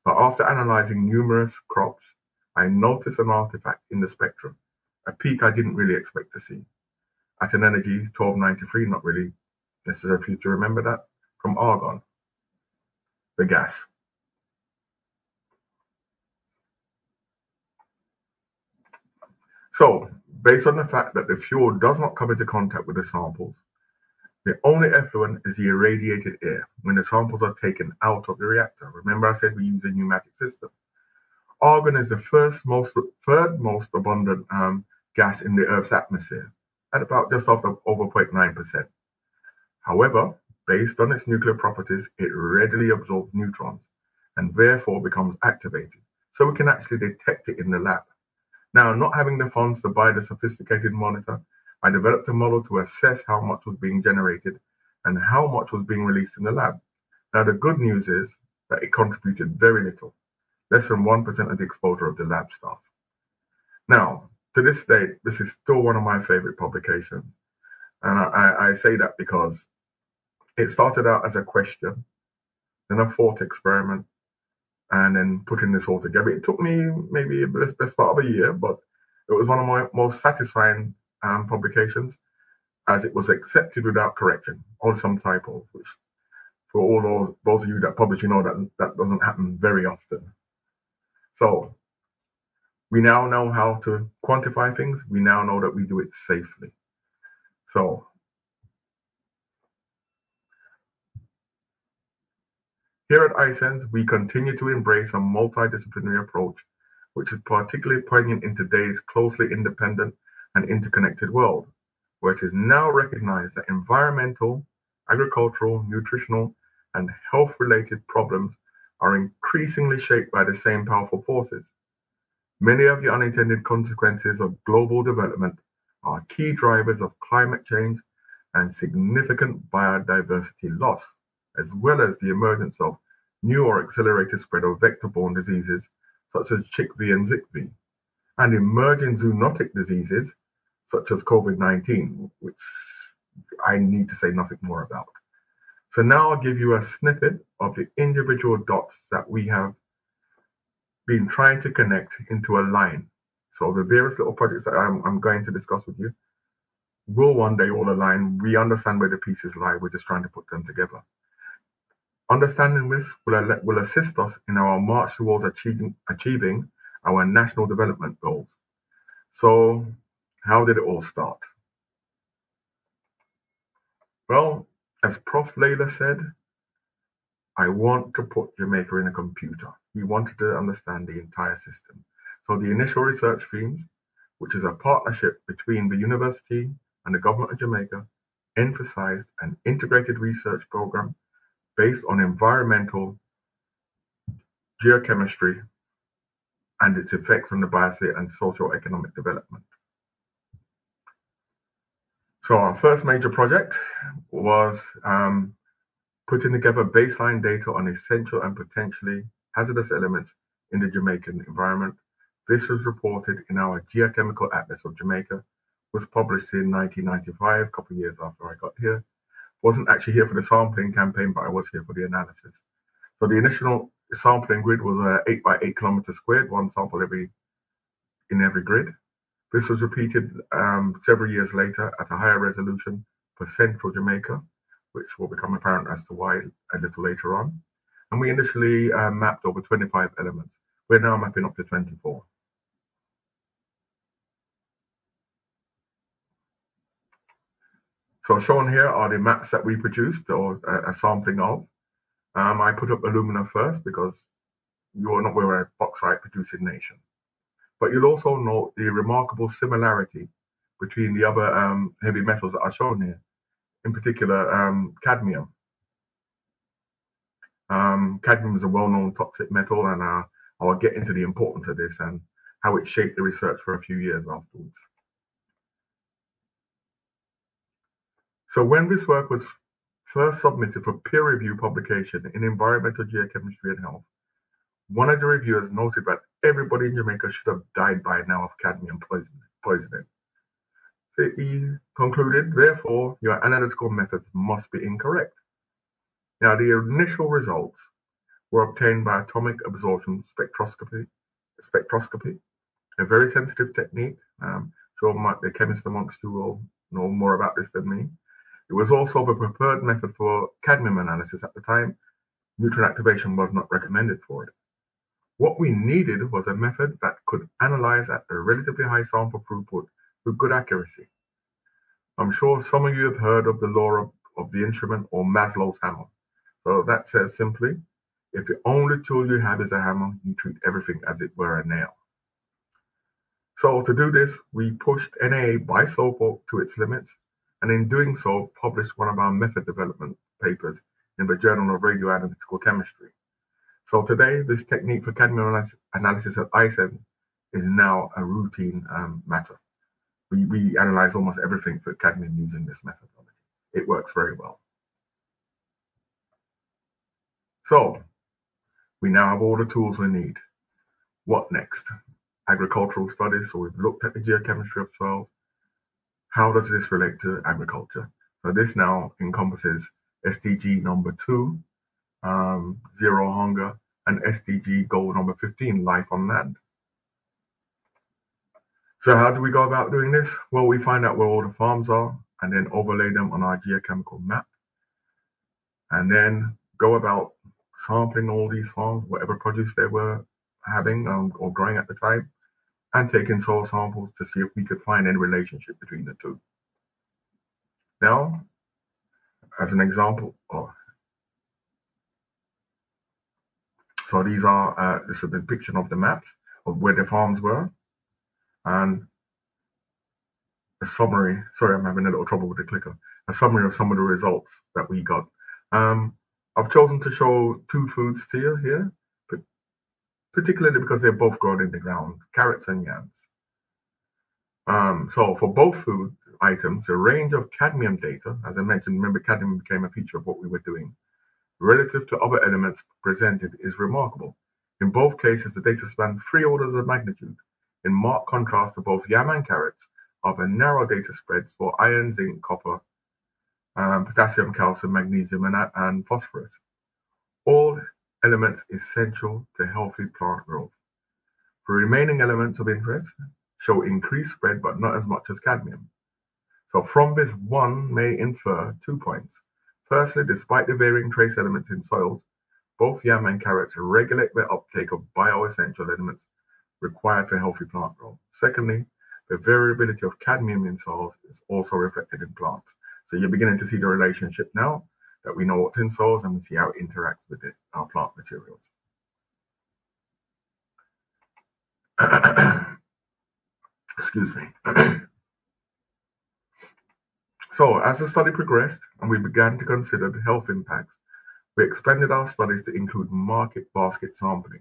But after analyzing numerous crops, I noticed an artifact in the spectrum a peak I didn't really expect to see. At an energy 1293, not really necessary for you to remember that, from argon, the gas. So, based on the fact that the fuel does not come into contact with the samples, the only effluent is the irradiated air when the samples are taken out of the reactor. Remember I said we use a pneumatic system. Argon is the first most third most abundant um, gas in the Earth's atmosphere at about just over, over 0.9%. However, based on its nuclear properties, it readily absorbs neutrons and therefore becomes activated. So we can actually detect it in the lab. Now, not having the funds to buy the sophisticated monitor, I developed a model to assess how much was being generated and how much was being released in the lab. Now, the good news is that it contributed very little, less than 1% of the exposure of the lab staff. Now, to this day, this is still one of my favorite publications. And I, I say that because it started out as a question, then a thought experiment, and then putting this all together. It took me maybe the best part of a year, but it was one of my most satisfying um, publications as it was accepted without correction or some typos, which for all those, those of you that publish, you know that that doesn't happen very often. So we now know how to quantify things. We now know that we do it safely. So Here at ICENS, we continue to embrace a multidisciplinary approach, which is particularly poignant in today's closely independent and interconnected world, where it is now recognized that environmental, agricultural, nutritional, and health related problems are increasingly shaped by the same powerful forces. Many of the unintended consequences of global development are key drivers of climate change and significant biodiversity loss, as well as the emergence of new or accelerated spread of vector-borne diseases such as CHIKV and ZIKV, and emerging zoonotic diseases such as COVID-19, which I need to say nothing more about. So now I'll give you a snippet of the individual dots that we have been trying to connect into a line. So the various little projects that I'm, I'm going to discuss with you will one day all align. We understand where the pieces lie. We're just trying to put them together. Understanding this will, will assist us in our march towards achieving, achieving our national development goals. So how did it all start? Well, as Prof. Lalor said, I want to put Jamaica in a computer. We wanted to understand the entire system. So the initial research themes, which is a partnership between the university and the government of Jamaica, emphasized an integrated research program based on environmental geochemistry and its effects on the biosphere and socio-economic development. So our first major project was um, putting together baseline data on essential and potentially hazardous elements in the Jamaican environment. This was reported in our Geochemical Atlas of Jamaica, was published in 1995, a couple of years after I got here. Wasn't actually here for the sampling campaign, but I was here for the analysis. So the initial sampling grid was uh, eight by eight kilometers squared, one sample every in every grid. This was repeated um, several years later at a higher resolution for central Jamaica, which will become apparent as to why a little later on. And we initially uh, mapped over 25 elements. We're now mapping up to 24. So shown here are the maps that we produced or a, a sampling of. Um, I put up alumina first because you're not we're a bauxite producing nation. But you'll also note the remarkable similarity between the other um, heavy metals that are shown here, in particular um, cadmium. Um, cadmium is a well-known toxic metal, and uh, I'll get into the importance of this and how it shaped the research for a few years afterwards. So when this work was first submitted for peer review publication in Environmental Geochemistry and Health, one of the reviewers noted that everybody in Jamaica should have died by now of cadmium poisoning. So he concluded, therefore, your analytical methods must be incorrect. Now, the initial results were obtained by atomic absorption spectroscopy, spectroscopy, a very sensitive technique. Um, so the chemist amongst you will know more about this than me. It was also the preferred method for cadmium analysis at the time. Neutron activation was not recommended for it. What we needed was a method that could analyze at a relatively high sample throughput with good accuracy. I'm sure some of you have heard of the law of, of the instrument or Maslow's hammer. So that says simply, if the only tool you have is a hammer, you treat everything as it were a nail. So to do this, we pushed NAA by bisulfite to its limits, and in doing so, published one of our method development papers in the Journal of Radioanalytical Chemistry. So today, this technique for cadmium analysis of ICENS is now a routine um, matter. We, we analyze almost everything for cadmium using this methodology. It works very well. So we now have all the tools we need. What next? Agricultural studies. So we've looked at the geochemistry of soils. How does this relate to agriculture? So this now encompasses SDG number two, um, zero hunger, and SDG goal number 15, life on land. So how do we go about doing this? Well, we find out where all the farms are and then overlay them on our geochemical map. And then go about sampling all these farms, whatever produce they were having um, or growing at the time, and taking soil samples to see if we could find any relationship between the two. Now, as an example, oh, So these are uh, this is a depiction of the maps of where the farms were, and a summary. Sorry, I'm having a little trouble with the clicker. A summary of some of the results that we got. Um, I've chosen to show two foods you here, but particularly because they're both grown in the ground: carrots and yams. Um, so for both food items, a range of cadmium data, as I mentioned, remember cadmium became a feature of what we were doing relative to other elements presented is remarkable. In both cases, the data span three orders of magnitude, in marked contrast to both yam and carrots, of a narrow data spreads for iron, zinc, copper, um, potassium, calcium, magnesium, and, and phosphorus. All elements essential to healthy plant growth. The remaining elements of interest show increased spread, but not as much as cadmium. So from this, one may infer two points. Firstly, despite the varying trace elements in soils, both yam and carrots regulate the uptake of bioessential elements required for healthy plant growth. Secondly, the variability of cadmium in soils is also reflected in plants. So you're beginning to see the relationship now that we know what's in soils and we see how it interacts with it, our plant materials. Excuse me. So, as the study progressed and we began to consider the health impacts, we expanded our studies to include market basket sampling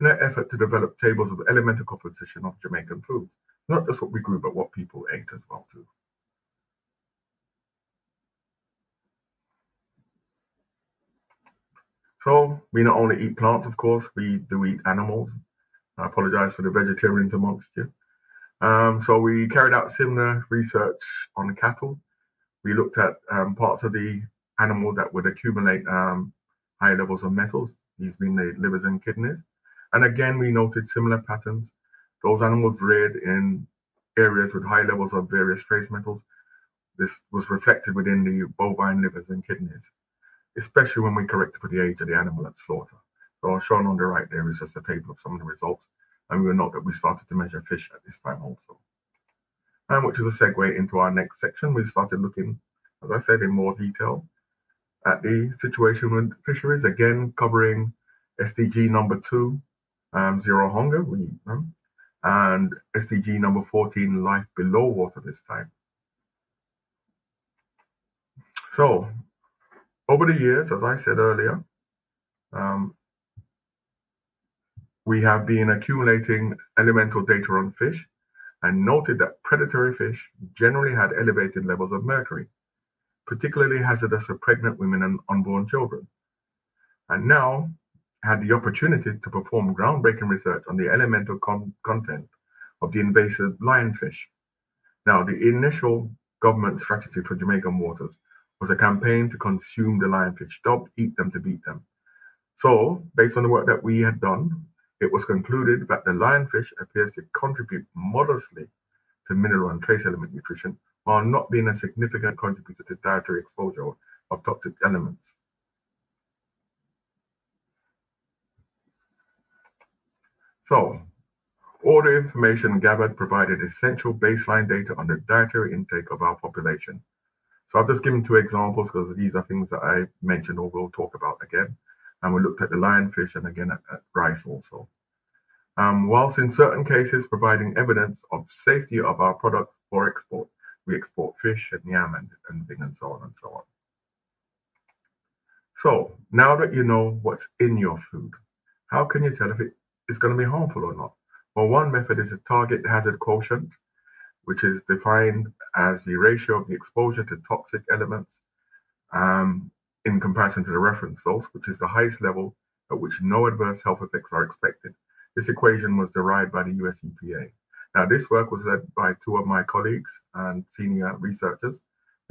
in an effort to develop tables of elemental composition of Jamaican foods, not just what we grew, but what people ate as well too. So we not only eat plants, of course, we do eat animals. I apologize for the vegetarians amongst you. Um, so we carried out similar research on cattle we looked at um, parts of the animal that would accumulate um, high levels of metals, these being the livers and kidneys. And again, we noted similar patterns. Those animals reared in areas with high levels of various trace metals. This was reflected within the bovine livers and kidneys, especially when we corrected for the age of the animal at slaughter. So shown on the right there is just a table of some of the results. And we will note that we started to measure fish at this time also which is a segue into our next section. We started looking, as I said, in more detail at the situation with fisheries, again covering SDG number two, um, zero hunger, we um, and SDG number 14, life below water this time. So, over the years, as I said earlier, um, we have been accumulating elemental data on fish and noted that predatory fish generally had elevated levels of mercury, particularly hazardous for pregnant women and unborn children. And now had the opportunity to perform groundbreaking research on the elemental con- content of the invasive lionfish. Now, the initial government strategy for Jamaican waters was a campaign to consume the lionfish, stop, eat them to beat them. So, based on the work that we had done, it was concluded that the lionfish appears to contribute modestly to mineral and trace element nutrition while not being a significant contributor to dietary exposure of toxic elements. So, all the information gathered provided essential baseline data on the dietary intake of our population. So I've just given two examples because these are things that I mentioned or will talk about again. And we looked at the lionfish and again at, at rice also. Um, whilst in certain cases providing evidence of safety of our products for export, we export fish and yam and, and thing and so on and so on. So now that you know what's in your food, how can you tell if it is going to be harmful or not? Well, one method is a target hazard quotient, which is defined as the ratio of the exposure to toxic elements um, in comparison to the reference dose, which is the highest level at which no adverse health effects are expected. This equation was derived by the US EPA. Now, this work was led by two of my colleagues and senior researchers,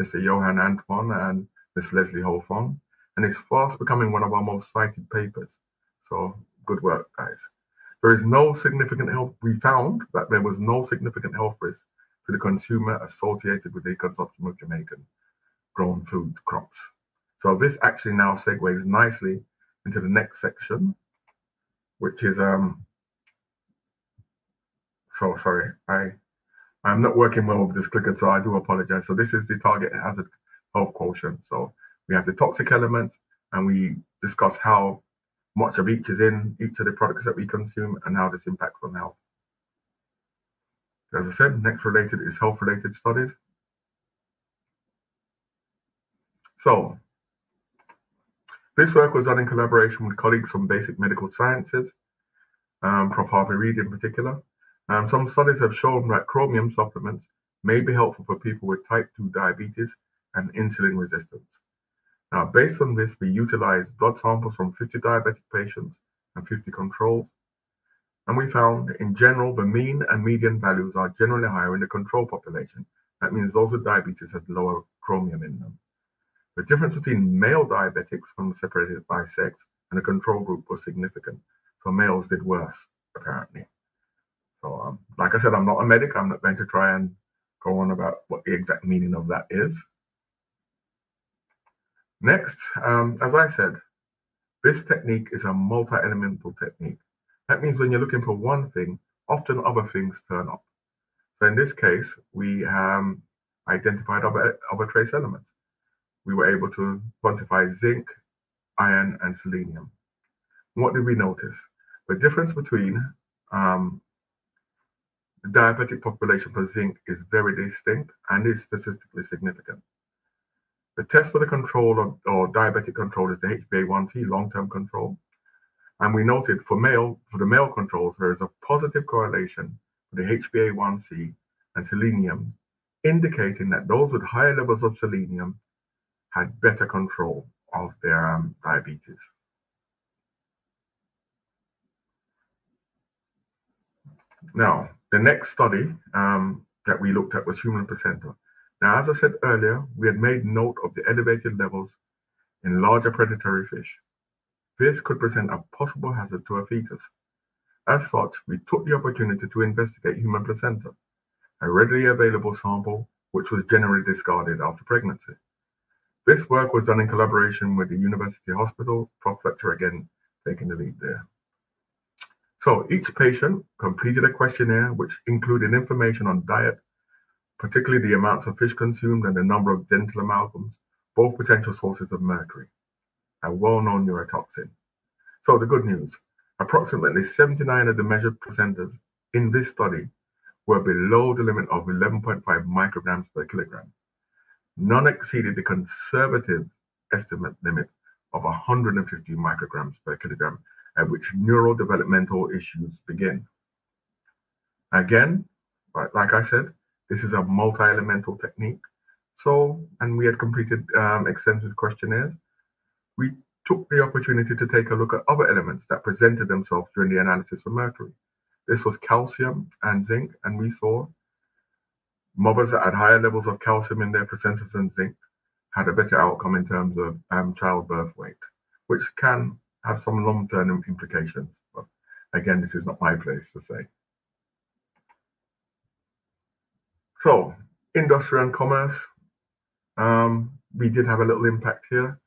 Mr. Johan Antoine and Ms. Leslie Hoo Fung, and it's fast becoming one of our most cited papers. So, good work, guys. There is no significant health. We found that there was no significant health risk to the consumer associated with the consumption of Jamaican grown food crops. So this actually now segues nicely into the next section, which is um. So sorry, I I'm not working well with this clicker, so I do apologize. So this is the target hazard health quotient. So we have the toxic elements, and we discuss how much of each is in each of the products that we consume and how this impacts on health. As I said, next related is health related studies. So, this work was done in collaboration with colleagues from basic medical sciences, um, Prof. Harvey Reid in particular. Um, some studies have shown that chromium supplements may be helpful for people with type 2 diabetes and insulin resistance. Now, based on this, we utilized blood samples from 50 diabetic patients and 50 controls. And we found, in general, the mean and median values are generally higher in the control population. That means those with diabetes have lower chromium in them. The difference between male diabetics from separated by sex and a control group was significant. So males did worse, apparently. So, um, like I said, I'm not a medic. I'm not going to try and go on about what the exact meaning of that is. Next, um, as I said, this technique is a multi-elemental technique. That means when you're looking for one thing, often other things turn up. So in this case, we um, identified other, other trace elements. We were able to quantify zinc, iron, and selenium. What did we notice? The difference between um, the diabetic population for zinc is very distinct and is statistically significant. The test for the control of or diabetic control is the HbA1c long-term control. And we noted for male, for the male controls, there is a positive correlation for the HbA1c and selenium, indicating that those with higher levels of selenium had better control of their um, diabetes. Now, the next study um, that we looked at was human placenta. Now, as I said earlier, we had made note of the elevated levels in larger predatory fish. This could present a possible hazard to a fetus. As such, we took the opportunity to investigate human placenta, a readily available sample which was generally discarded after pregnancy. This work was done in collaboration with the University Hospital, Prof. Fletcher again taking the lead there. So each patient completed a questionnaire which included information on diet, particularly the amounts of fish consumed and the number of dental amalgams, both potential sources of mercury, a well-known neurotoxin. So the good news, approximately 79 of the measured placentas in this study were below the limit of 11.5 micrograms per kilogram. None exceeded the conservative estimate limit of 150 micrograms per kilogram at which neurodevelopmental issues begin. Again, like I said, this is a multi-elemental technique. So, and we had completed um, extensive questionnaires. We took the opportunity to take a look at other elements that presented themselves during the analysis for mercury. This was calcium and zinc, and we saw mothers that had higher levels of calcium in their placentas and zinc had a better outcome in terms of um, childbirth weight, which can have some long-term implications. But again, this is not my place to say. So industry and commerce. Um, we did have a little impact here.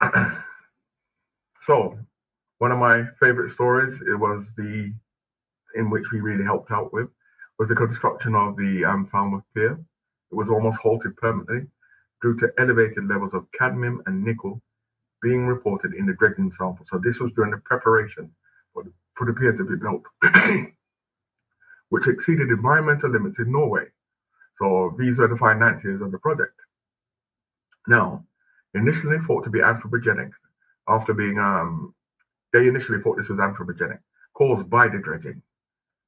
so, one of my favorite stories, it was the in which we really helped out with, was the construction of the um, Falmouth Pier. It was almost halted permanently due to elevated levels of cadmium and nickel being reported in the dredging sample. So this was during the preparation for the, for the pier to be built, which exceeded environmental limits in Norway. So these were the financiers of the project. Now, initially thought to be anthropogenic, after being um, they initially thought this was anthropogenic, caused by the dredging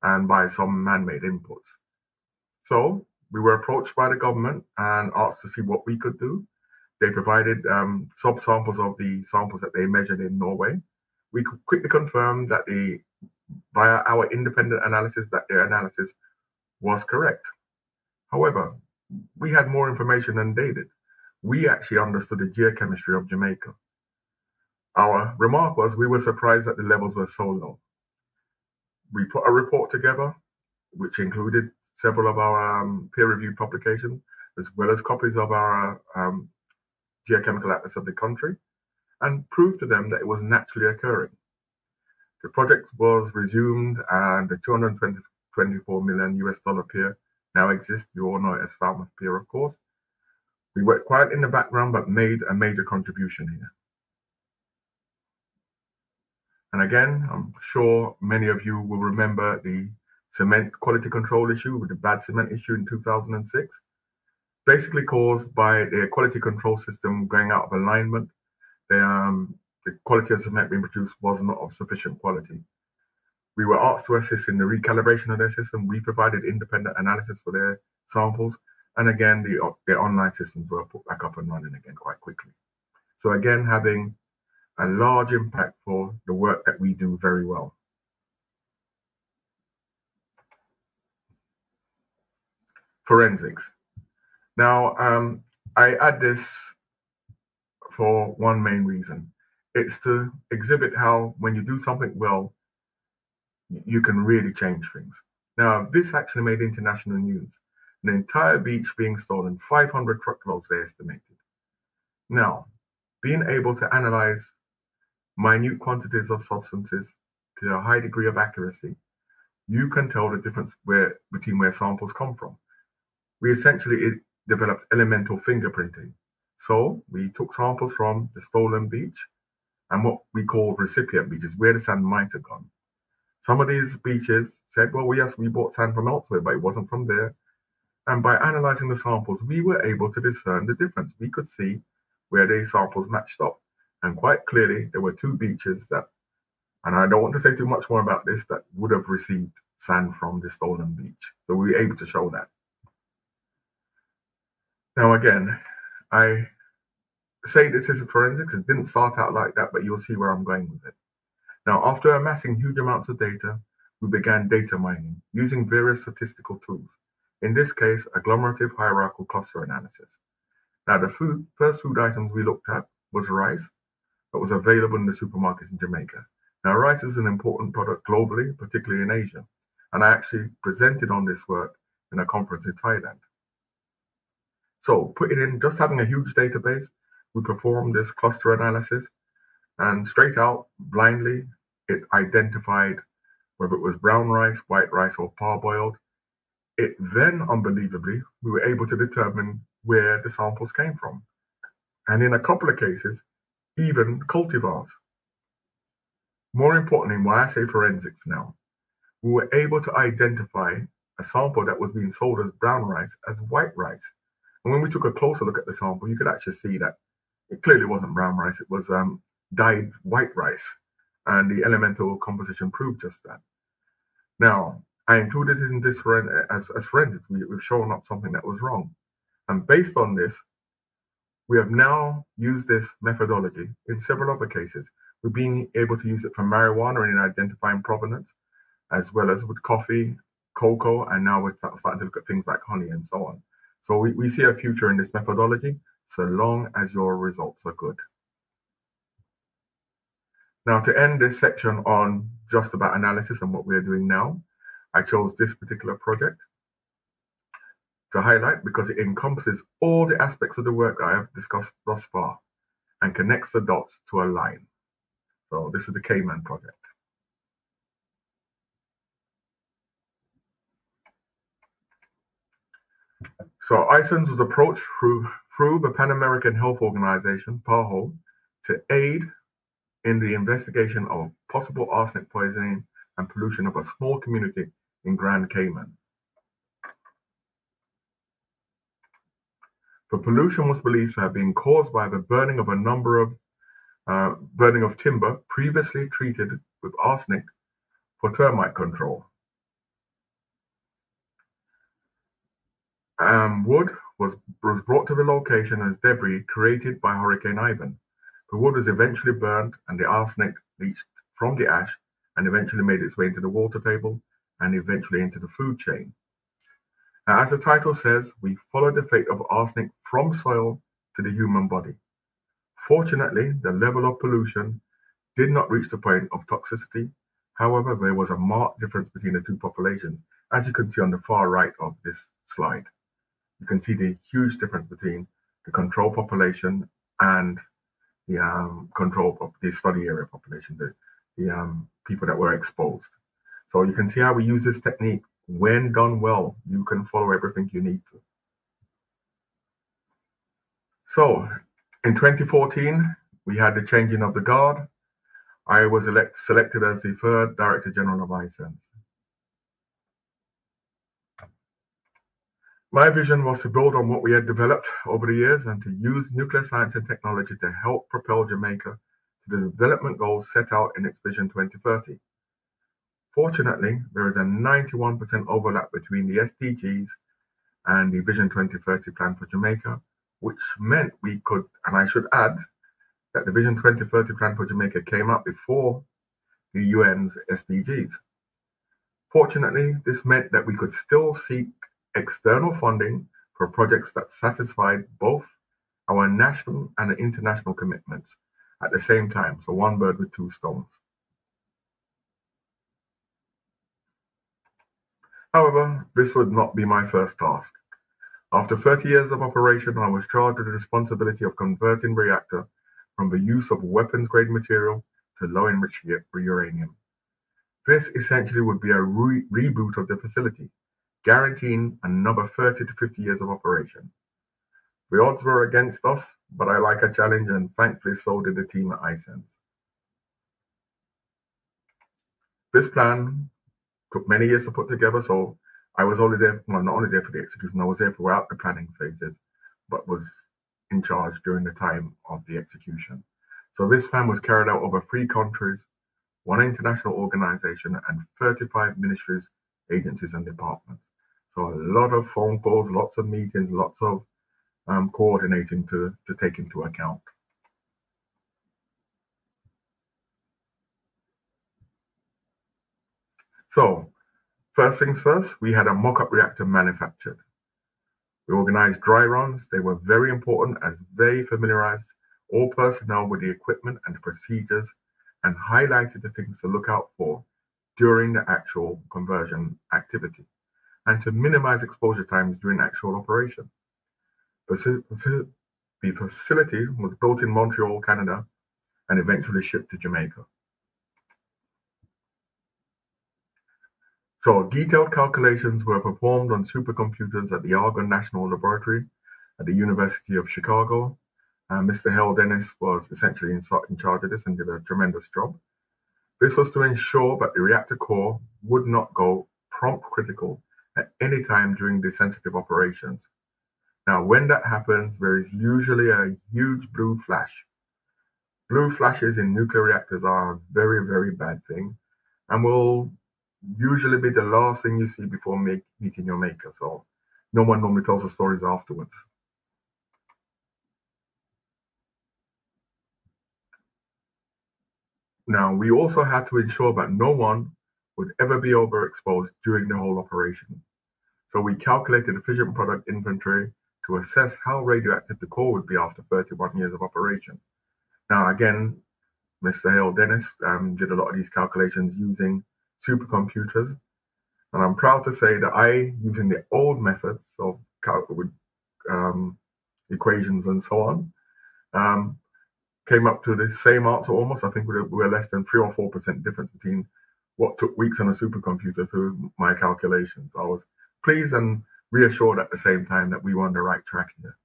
and by some man-made inputs. So we were approached by the government and asked to see what we could do. They provided um, sub-samples of the samples that they measured in Norway. We quickly confirmed that the via our independent analysis that their analysis was correct. However, we had more information than they did. We actually understood the geochemistry of Jamaica. Our remark was we were surprised that the levels were so low. We put a report together, which included several of our um, peer-reviewed publications, as well as copies of our um, geochemical atlas of the country, and proved to them that it was naturally occurring. The project was resumed, and the 224 million US dollar pier now exists. You all know it as Falmouth Pier, of course. We worked quiet in the background, but made a major contribution here. And again, I'm sure many of you will remember the cement quality control issue with the bad cement issue in 2006, basically caused by the quality control system going out of alignment. The, um, the quality of cement being produced was not of sufficient quality. We were asked to assist in the recalibration of their system. We provided independent analysis for their samples. And again, the, the online systems were put back up and running again quite quickly. So again, having a large impact for the work that we do very well. Forensics. Now, um, I add this for one main reason. It's to exhibit how when you do something well, you can really change things. Now, this actually made international news. An entire beach being stolen, 500 truckloads they estimated. Now, being able to analyze minute quantities of substances to a high degree of accuracy, you can tell the difference where between where samples come from. We essentially eh, developed elemental fingerprinting. So we took samples from the stolen beach and what we call recipient beaches, where the sand might have gone. Some of these beaches said, well, yes, we bought sand from elsewhere, but it wasn't from there. And by analyzing the samples, we were able to discern the difference. We could see where these samples matched up. And quite clearly, there were two beaches that, and I don't want to say too much more about this, that would have received sand from the stolen beach. So we were able to show that. Now, again, I say this is a forensics. It didn't start out like that, but you'll see where I'm going with it. Now, after amassing huge amounts of data, we began data mining using various statistical tools. In this case, agglomerative hierarchical cluster analysis. Now, the food, first food items we looked at was rice, that was available in the supermarkets in Jamaica. Now, rice is an important product globally, particularly in Asia, and I actually presented on this work in a conference in Thailand. So, putting in just having a huge database, we performed this cluster analysis, and straight out, blindly, it identified whether it was brown rice, white rice, or parboiled. It then, unbelievably, we were able to determine where the samples came from. And in a couple of cases, even cultivars. More importantly, why I say forensics now, we were able to identify a sample that was being sold as brown rice as white rice. And when we took a closer look at the sample, you could actually see that it clearly wasn't brown rice, it was um, dyed white rice. And the elemental composition proved just that. Now, I included in this as, as forensics. We, we've shown up something that was wrong. And based on this, we have now used this methodology in several other cases. We're being able to use it for marijuana in identifying provenance, as well as with coffee, cocoa, and now we're starting to look at things like honey and so on. So we, we see a future in this methodology so long as your results are good. Now to end this section on just about analysis and what we're doing now, I chose this particular project. To highlight because it encompasses all the aspects of the work I have discussed thus far and connects the dots to a line. So this is the Cayman project. So ICENS was approached through, through the Pan American Health Organization, PAHO, to aid in the investigation of possible arsenic poisoning and pollution of a small community in Grand Cayman. The pollution was believed to have been caused by the burning of a number of uh, burning of timber previously treated with arsenic for termite control. Um, wood was, was brought to the location as debris created by Hurricane Ivan. The wood was eventually burned and the arsenic leached from the ash and eventually made its way into the water table and eventually into the food chain. Now, as the title says, we follow the fate of arsenic from soil to the human body. Fortunately, the level of pollution did not reach the point of toxicity. However, there was a marked difference between the two populations, as you can see on the far right of this slide. You can see the huge difference between the control population and the um, control of the study area population, the, the um, people that were exposed. So you can see how we use this technique. When done well, you can follow everything you need to. So in 2014, we had the changing of the guard. I was elect, selected as the third Director General of ICENS. My vision was to build on what we had developed over the years and to use nuclear science and technology to help propel Jamaica to the development goals set out in its Vision 2030. Fortunately, there is a 91% overlap between the SDGs and the Vision 2030 plan for Jamaica, which meant we could, and I should add, that the Vision 2030 plan for Jamaica came up before the UN's SDGs. Fortunately, this meant that we could still seek external funding for projects that satisfied both our national and international commitments at the same time. So, one bird with two stones. However, this would not be my first task. After 30 years of operation, I was charged with the responsibility of converting reactor from the use of weapons-grade material to low-enriched uranium. This essentially would be a re reboot of the facility, guaranteeing another 30 to 50 years of operation. The odds were against us, but I like a challenge, and thankfully so did the team at ICENS. This plan took many years to put together, so I was only there, well, not only there for the execution, I was there throughout the planning phases, but was in charge during the time of the execution. So this plan was carried out over three countries, one international organization, and 35 ministries, agencies, and departments. So a lot of phone calls, lots of meetings, lots of um, coordinating to, to take into account. So First things first, we had a mock-up reactor manufactured. We organized dry runs. They were very important as they familiarized all personnel with the equipment and procedures and highlighted the things to look out for during the actual conversion activity and to minimize exposure times during actual operation. The facility was built in Montreal, Canada, and eventually shipped to Jamaica. So detailed calculations were performed on supercomputers at the Argonne National Laboratory at the University of Chicago. And Mr. Hale Dennis was essentially in, in charge of this and did a tremendous job. This was to ensure that the reactor core would not go prompt critical at any time during the sensitive operations. Now, when that happens, there is usually a huge blue flash. Blue flashes in nuclear reactors are a very, very bad thing and will usually be the last thing you see before make, meeting your maker. So no one normally tells the stories afterwards. Now, we also had to ensure that no one would ever be overexposed during the whole operation. So we calculated the fission product inventory to assess how radioactive the core would be after 31 years of operation. Now, again, Mr. Hale Dennis um, did a lot of these calculations using supercomputers. And I'm proud to say that I, using the old methods of with um, equations and so on. Um, came up to the same answer almost. I think we were less than three or four percent difference between what took weeks on a supercomputer through my calculations. I was pleased and reassured at the same time that we were on the right track here.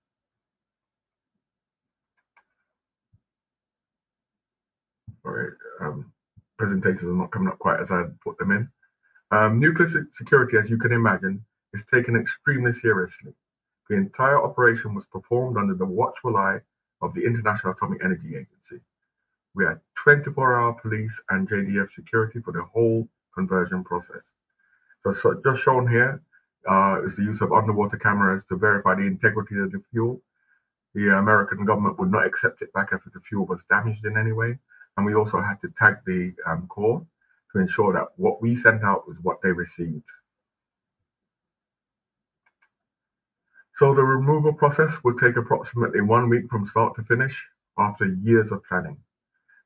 Sorry, um, presentations are not coming up quite as I put them in. Um, nuclear security, as you can imagine, is taken extremely seriously. The entire operation was performed under the watchful eye of the International Atomic Energy Agency. We had 24 hour police and JDF security for the whole conversion process. So, so just shown here uh, is the use of underwater cameras to verify the integrity of the fuel. The American government would not accept it back if the fuel was damaged in any way. And we also had to tag the um, core to ensure that what we sent out was what they received. So the removal process would take approximately one week from start to finish after years of planning.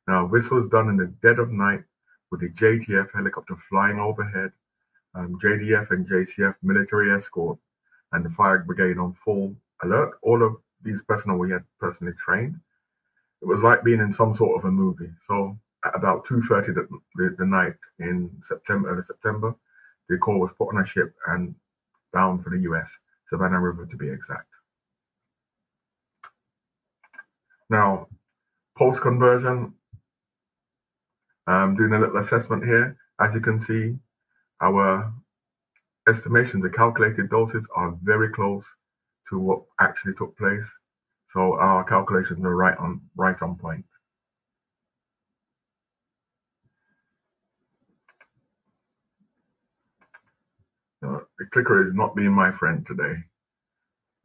Now, this was done in the dead of night with the JTF helicopter flying overhead, um, JDF and JCF military escort, and the fire brigade on full alert. All of these personnel we had personally trained. It was like being in some sort of a movie. So at about 2.30 the, the, the night in September, early September, the call was put on a ship and bound for the US. Savannah River to be exact. Now, post conversion, I'm um, doing a little assessment here. As you can see, our estimations, the calculated doses are very close to what actually took place. So our calculations are right on right on point. Uh, the clicker is not being my friend today.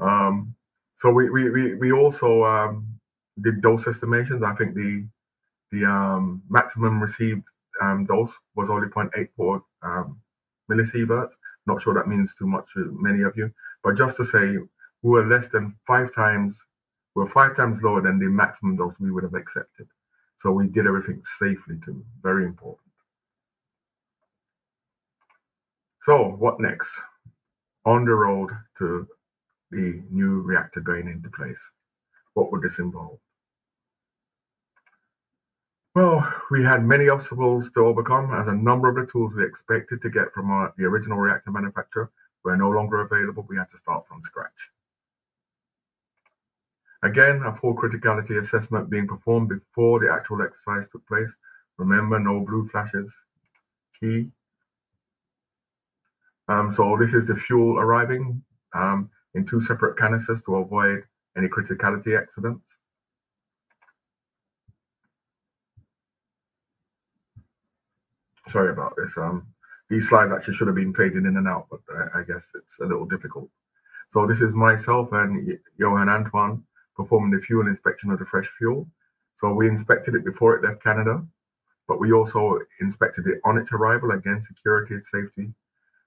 Um, so we, we, we, we also um, did dose estimations. I think the the um, maximum received um, dose was only 0.84 um, millisieverts. Not sure that means too much to many of you, but just to say we were less than five times, were five times lower than the maximum dose we would have accepted. So we did everything safely too. Very important. So what next? On the road to the new reactor going into place. What would this involve? Well, we had many obstacles to overcome as a number of the tools we expected to get from our, the original reactor manufacturer were no longer available. We had to start from scratch. Again, a full criticality assessment being performed before the actual exercise took place. Remember, no blue flashes. Key. Um, so this is the fuel arriving um, in two separate canisters to avoid any criticality accidents. Sorry about this. Um, these slides actually should have been faded in and out, but I, I guess it's a little difficult. So this is myself and Johan Antoine performing the fuel inspection of the fresh fuel. So we inspected it before it left Canada, but we also inspected it on its arrival. Again, security and safety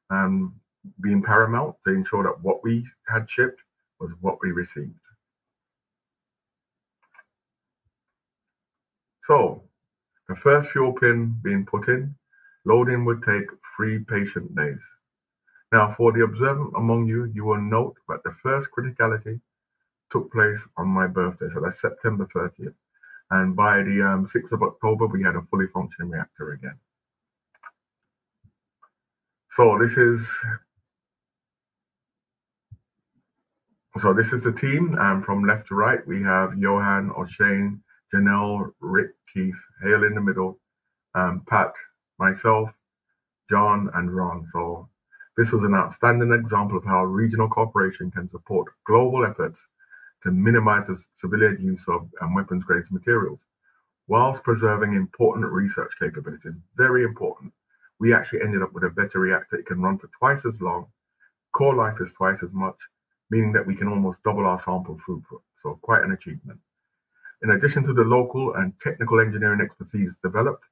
um, being paramount to ensure that what we had shipped was what we received. So the first fuel pin being put in, loading would take three patient days. Now, for the observant among you, you will note that the first criticality took place on my birthday, so that's September 30th. And by the um, 6th of October, we had a fully functioning reactor again. So this is so this is the team. Um, from left to right, we have Johan, O'Shane, Janelle, Rick, Keith, Hale in the middle, um, Pat, myself, John, and Ron. So this was an outstanding example of how regional cooperation can support global efforts to minimize the civilian use of um, weapons grade materials whilst preserving important research capabilities. Very important. We actually ended up with a better reactor. It can run for twice as long. Core life is twice as much, meaning that we can almost double our sample throughput. So quite an achievement. In addition to the local and technical engineering expertise developed,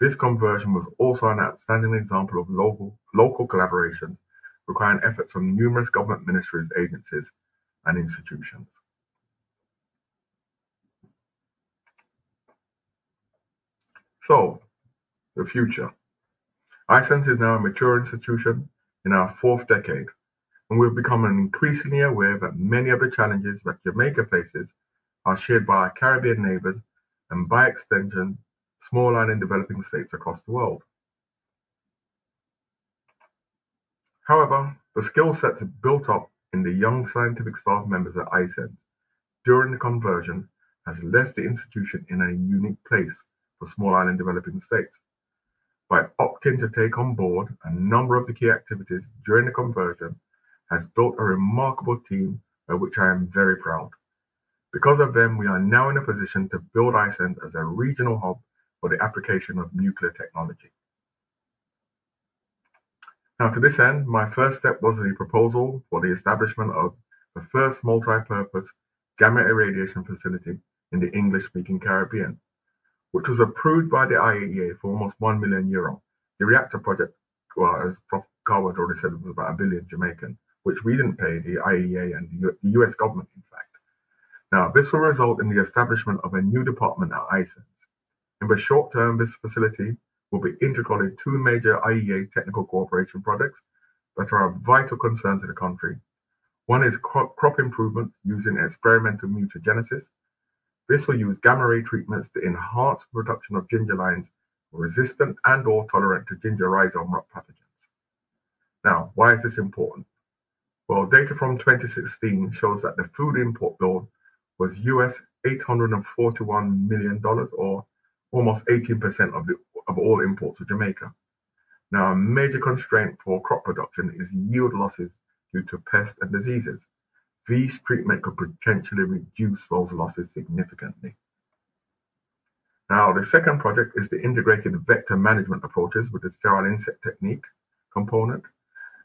this conversion was also an outstanding example of local, local collaboration requiring efforts from numerous government ministries, agencies, and institutions. So, the future. ICENS is now a mature institution in our fourth decade. and we've become increasingly aware that many of the challenges that Jamaica faces are shared by our Caribbean neighbors and by extension, small island developing states across the world. However, the skill sets built up in the young scientific staff members at ICENS during the conversion has left the institution in a unique place for small island developing states. By opting to take on board a number of the key activities during the conversion, has built a remarkable team by which I am very proud. Because of them, we are now in a position to build ICENS as a regional hub for the application of nuclear technology. Now, to this end, my first step was the proposal for the establishment of the first multi-purpose gamma irradiation facility in the English-speaking Caribbean, which was approved by the IAEA for almost 1 million euro. The reactor project, well, as Prof. Kahwa already said, was about a billion Jamaican, which we didn't pay the IAEA and the US government, in fact. Now, this will result in the establishment of a new department at ICENS. In the short term, this facility will be integral in two major IEA technical cooperation projects that are of vital concern to the country. One is crop improvements using experimental mutagenesis. This will use gamma ray treatments to enhance production of ginger lines resistant and or tolerant to ginger rhizome rot pathogens. Now, why is this important? Well, data from 2016 shows that the food import bill was US $841 million, or almost 18% of, the, of all imports to Jamaica. Now, a major constraint for crop production is yield losses due to pests and diseases. These treatment could potentially reduce those losses significantly. Now, the second project is the integrated vector management approaches with the sterile insect technique component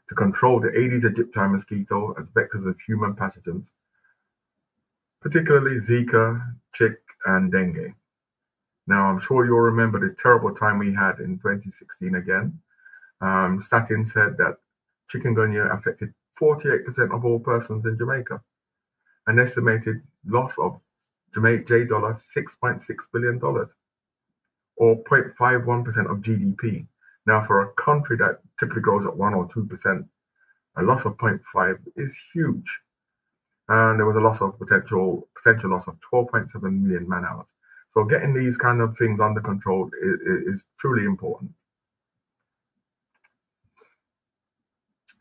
to control the Aedes aegypti mosquito as vectors of human pathogens particularly Zika, Chick, and dengue. Now, I'm sure you'll remember the terrible time we had in 2016 again. Um, STATIN said that chikungunya affected 48% of all persons in Jamaica, an estimated loss of J dollar $6.6 billion, or 0.51% of GDP. Now, for a country that typically grows at 1 or 2%, a loss of 0.5 is huge and there was a loss of potential potential loss of 12.7 million man hours. So getting these kind of things under control is, is truly important.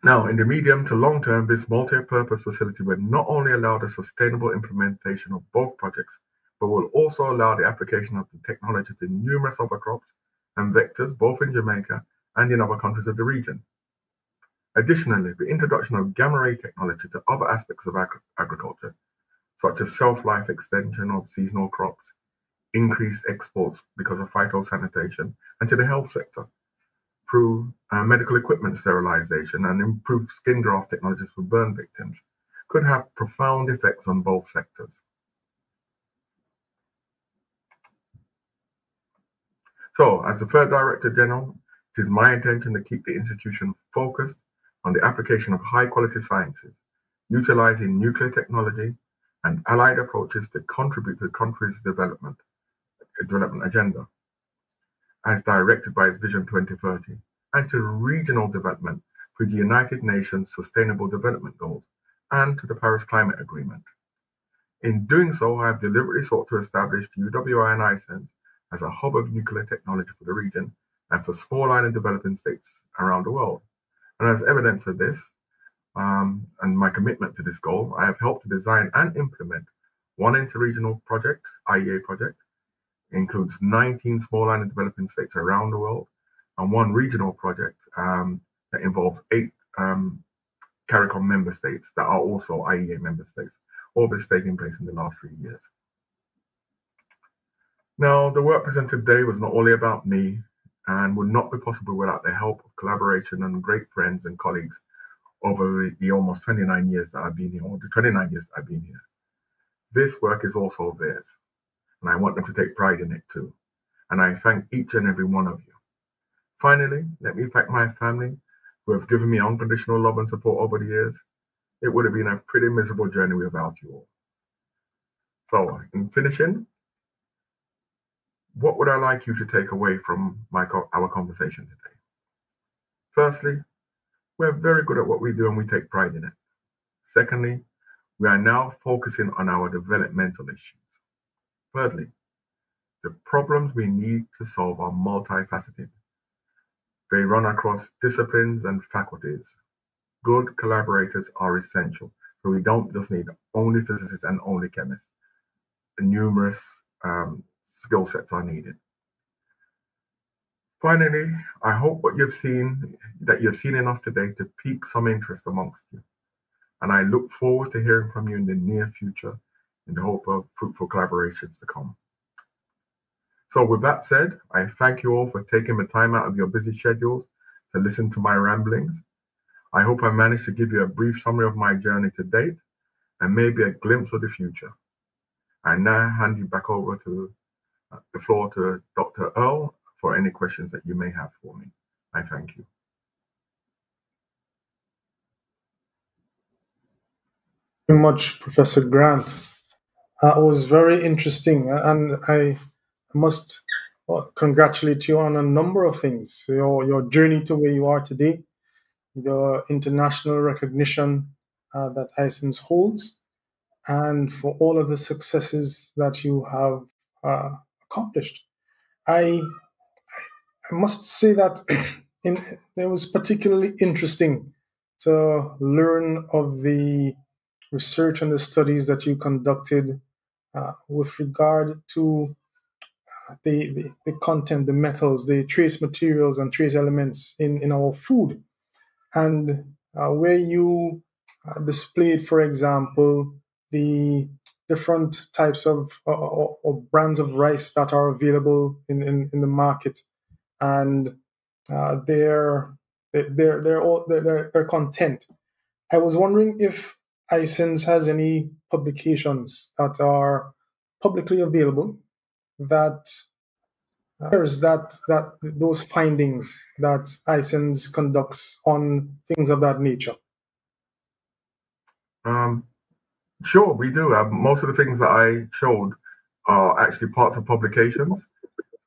Now, in the medium to long term, this multi-purpose facility will not only allow the sustainable implementation of both projects, but will also allow the application of the technology to numerous other crops and vectors, both in Jamaica and in other countries of the region. Additionally, the introduction of gamma ray technology to other aspects of ag- agriculture, such as shelf-life extension of seasonal crops, increased exports because of phytosanitation, and to the health sector through uh, medical equipment sterilization and improved skin graft technologies for burn victims, could have profound effects on both sectors. So, as the third Director General, it is my intention to keep the institution focused on the application of high quality sciences, utilizing nuclear technology and allied approaches to contribute to the country's development, development agenda, as directed by its Vision 2030, and to regional development through the United Nations Sustainable Development Goals and to the Paris Climate Agreement. In doing so, I have deliberately sought to establish UWI and ICENS as a hub of nuclear technology for the region and for small island developing states around the world. And as evidence of this, um, and my commitment to this goal, I have helped to design and implement one interregional project, IEA project, includes 19 small island developing states around the world, and one regional project um, that involves eight um, CARICOM member states that are also IEA member states. All this taking place in the last three years. Now, the work presented today was not only about me and would not be possible without the help of collaboration and great friends and colleagues over the almost 29 years that I've been here, or the 29 years I've been here. This work is also theirs, and I want them to take pride in it too. And I thank each and every one of you. Finally, let me thank my family who have given me unconditional love and support over the years. It would have been a pretty miserable journey without you all. So, in finishing, what would I like you to take away from my our conversation today? Firstly, We're very good at what we do and we take pride in it. Secondly, we are now focusing on our developmental issues. Thirdly, the problems we need to solve are multifaceted. They run across disciplines and faculties. Good collaborators are essential. So we don't just need only physicists and only chemists. Numerous um, skill sets are needed. Finally, I hope what you've seen, that you've seen enough today to pique some interest amongst you. And I look forward to hearing from you in the near future in the hope of fruitful collaborations to come. So, with that said, I thank you all for taking the time out of your busy schedules to listen to my ramblings. I hope I managed to give you a brief summary of my journey to date and maybe a glimpse of the future. I now hand you back over to uh, the floor to Dr. Earl for any questions that you may have for me. I thank you. Very much, Professor Grant. That was very interesting, and I must congratulate you on a number of things. Your your journey to where you are today, the international recognition uh, that ICENS holds, and for all of the successes that you have uh, accomplished. I I must say that in, it was particularly interesting to learn of the research and the studies that you conducted uh, with regard to uh, the, the, the, content, the metals, the trace materials and trace elements in, in our food. And uh, where you uh, displayed, for example, the different types of uh, or, or, brands of rice that are available in, in, in the market and uh, their their their their their content. I was wondering if ICENS has any publications that are publicly available that there's that that those findings that ICENS conducts on things of that nature. Um, sure, we do. Uh, most of the things that I showed are actually parts of publications.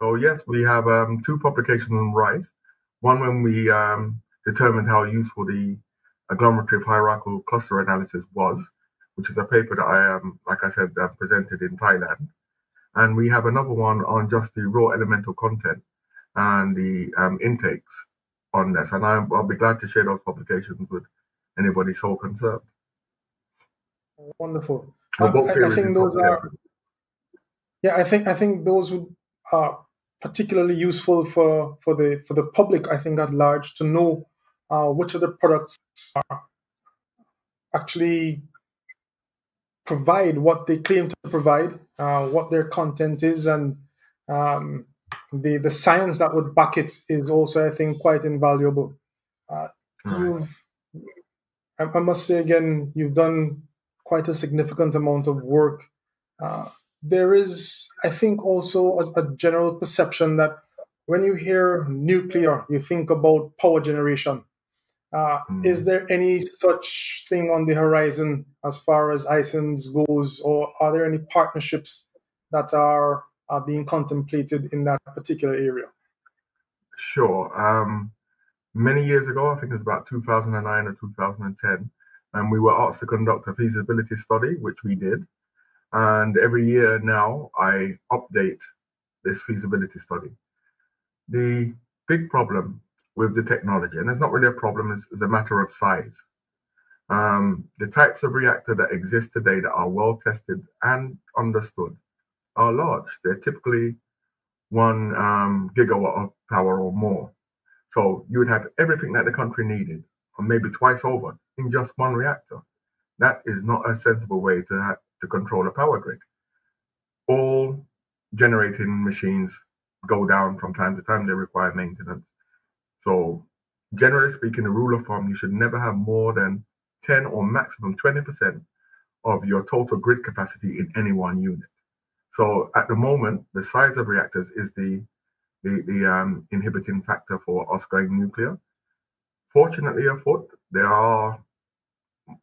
So yes, we have um, two publications on rice. One when we um, determined how useful the agglomerative hierarchical cluster analysis was, which is a paper that I, um, like I said, uh, presented in Thailand. And we have another one on just the raw elemental content and the um, intakes on this. And i will be glad to share those publications with anybody so concerned. Wonderful. I, I, think those are. Yeah, I think I think those would uh, particularly useful for, for the for the public, I think at large, to know uh, which of the products are actually provide what they claim to provide, uh, what their content is, and um, the the science that would back it is also, I think, quite invaluable. Uh, You've, I, I, must say again, you've done quite a significant amount of work uh, there is, I think, also a, a, general perception that when you hear nuclear, you think about power generation. Uh, mm. Is there any such thing on the horizon as far as ICENS goes, or are there any partnerships that are, are being contemplated in that particular area? Sure. Um, many years ago, I think it was about 2009 or 2010, and we were asked to conduct a feasibility study, which we did. And every year now, I update this feasibility study. The big problem with the technology, and it's not really a problem, it's, it's a matter of size. Um, the types of reactor that exist today that are well tested and understood are large. They're typically one um, gigawatt of power or more. So you would have everything that the country needed, or maybe twice over, in just one reactor. That is not a sensible way to have, to control a power grid. All generating machines go down from time to time, they require maintenance. So, generally speaking, the rule of thumb, you should never have more than 10 or maximum 20% of your total grid capacity in any one unit. So, at the moment, the size of reactors is the the, the um, inhibiting factor for us going nuclear. Fortunately, afoot, there are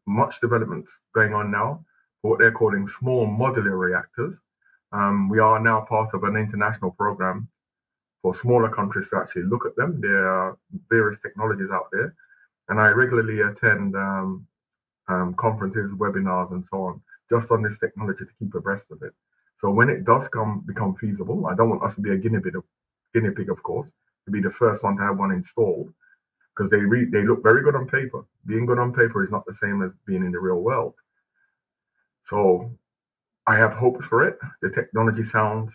much developments going on now what they're calling small modular reactors. Um, we are now part of an international program for smaller countries to actually look at them. There are various technologies out there. and I regularly attend um, um, conferences, webinars, and so on, just on this technology to keep abreast of it. So when it does come become feasible, I don't want us to be a guinea pig, of, guinea pig, of course, to be the first one to have one installed, because they read they look very good on paper. Being good on paper is not the same as being in the real world. So I have hopes for it. The technology sounds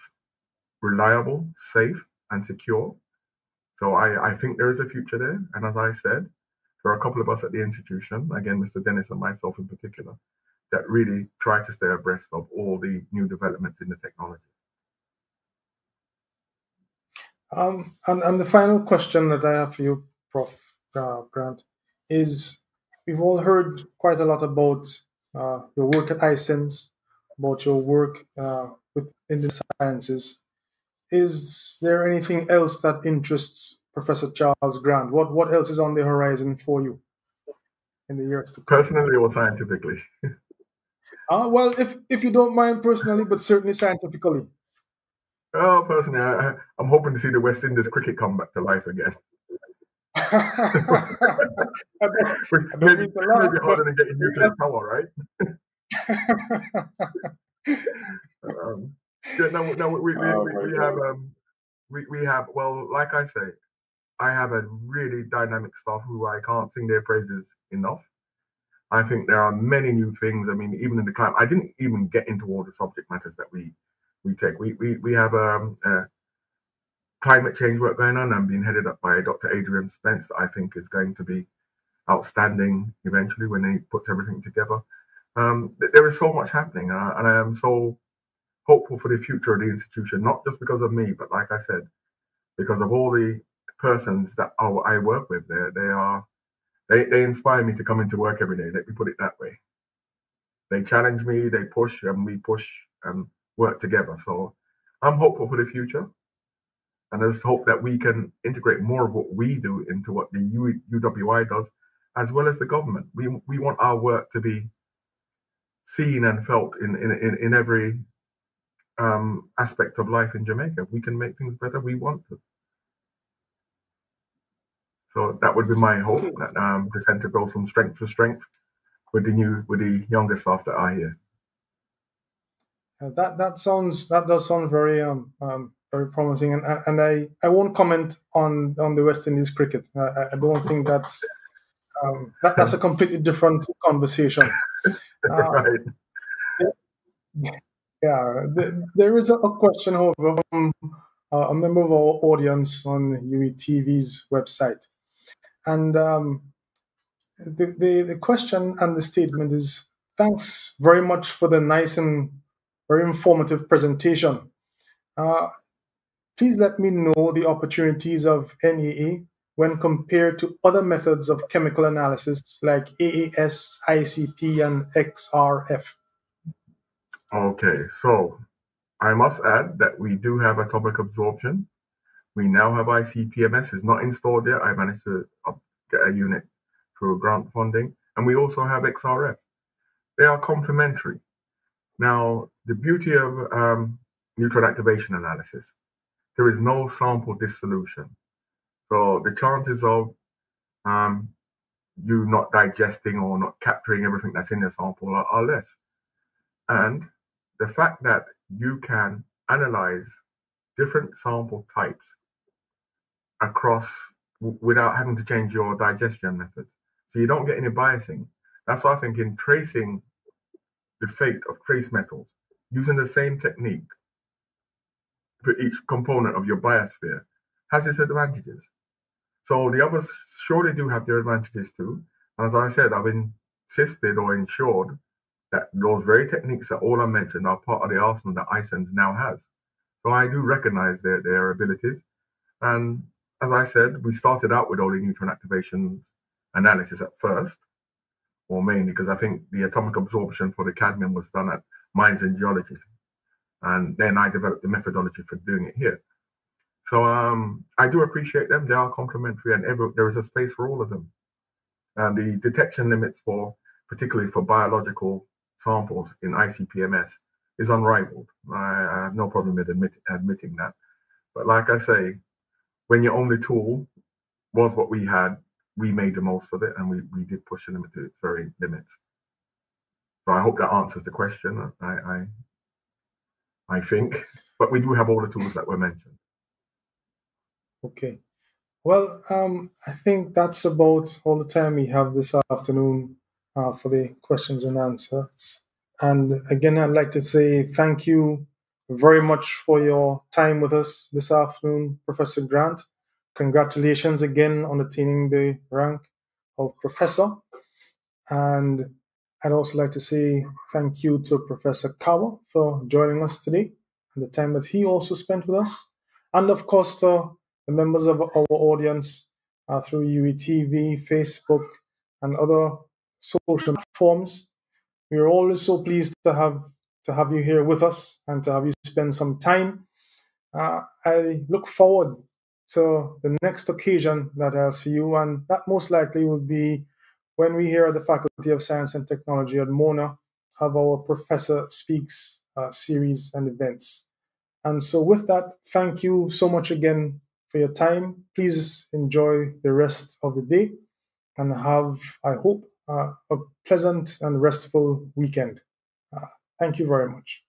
reliable, safe, and secure. So I, I think there is a future there. And as I said, there are a couple of us at the institution, again, Mr. Dennis and myself in particular, that really try to stay abreast of all the new developments in the technology. Um, and, and the final question that I have for you, Prof. Grant, is we've all heard quite a lot about uh, your work at ICENS, about your work uh, within the sciences. Is there anything else that interests Professor Charles Grant? What what else is on the horizon for you in the years to come? Personally or scientifically? uh, well, if if you don't mind personally, but certainly scientifically. Oh, personally, I, am hoping to see the West Indies cricket come back to life again. maybe, maybe harder than getting nuclear power, right? um, yeah, no, no, we, we, oh, we, we have um, we, we have well, like I say, I have a really dynamic staff who I can't sing their praises enough. I think there are many new things. I mean, even in the climate, I didn't even get into all the subject matters that we we take. We we we have um, uh, climate change work going on and being headed up by Dr. Adrian Spence. I think is going to be outstanding eventually when he puts everything together. Um, there is so much happening, uh, and I am so hopeful for the future of the institution, not just because of me, but like I said, because of all the persons that oh, I work with. They they are they they inspire me to come into work every day. Let me put it that way. They challenge me, they push, and we push and work together. So I'm hopeful for the future. And I just hope that we can integrate more of what we do into what the UWI does, as well as the government. We we want our work to be seen and felt in in, in, in every um, aspect of life in Jamaica. we can make things better, we want to. So that would be my hope that um, the centre goes from strength to strength with the new with the younger staff that are here. Uh, that that sounds that does sound very um, um very promising, and and I, I won't comment on on the West Indies cricket. I, I don't think that's um, that, that's a completely different conversation. Uh, right. Yeah, there is a question, however, from uh, a member of our audience on UWITV's website. And um, the, the, the question and the statement is thanks very much for the nice and very informative presentation. Uh, please let me know the opportunities of NAA when compared to other methods of chemical analysis like AAS, ICP, and XRF. Okay, so I must add that we do have atomic absorption. We now have ICP-MS. It's not installed yet. I managed to get a unit through grant funding. And we also have XRF. They are complementary. Now, the beauty of um, activation analysis, there is no sample dissolution. So the chances of um, you not digesting or not capturing everything that's in the sample are, are less. And the fact that you can analyze different sample types across without having to change your digestion method. So you don't get any biasing. That's why I think in tracing the fate of trace metals, using the same technique for each component of your biosphere has its advantages. So the others surely do have their advantages too. And as I said, I've insisted or ensured that those very techniques that all I mentioned are part of the arsenal that ICENS now has. So I do recognize their, their abilities. And as I said, we started out with only neutron activation analysis at first, or mainly because I think the atomic absorption for the cadmium was done at Mines and Geology. And then I developed the methodology for doing it here. So um, I do appreciate them. They are complementary and every, there is a space for all of them. And the detection limits for, particularly for biological samples in ICP-MS is unrivaled. I, I have no problem with admit, admitting that. But like I say, when your only tool was what we had, we made the most of it and we, we did push the limit to its very limits. So I hope that answers the question. I, I I think, but we do have all the tools that were mentioned. Okay. Well, um, I think that's about all the time we have this afternoon uh, for the questions and answers. And again, I'd like to say thank you very much for your time with us this afternoon, Professor Grant. Congratulations again on attaining the rank of professor. And I'd also like to say thank you to Professor Kahwa for joining us today and the time that he also spent with us. And of course, to the members of our audience uh, through UWITV, Facebook, and other social platforms. We are always so pleased to have to have you here with us and to have you spend some time. Uh, I look forward to the next occasion that I'll see you, and that most likely will be when we here at the Faculty of Science and Technology at Mona have our Professor Speaks uh, series and events. And so, with that, thank you so much again for your time. Please enjoy the rest of the day and have, I hope, uh, a pleasant and restful weekend. Uh, thank you very much.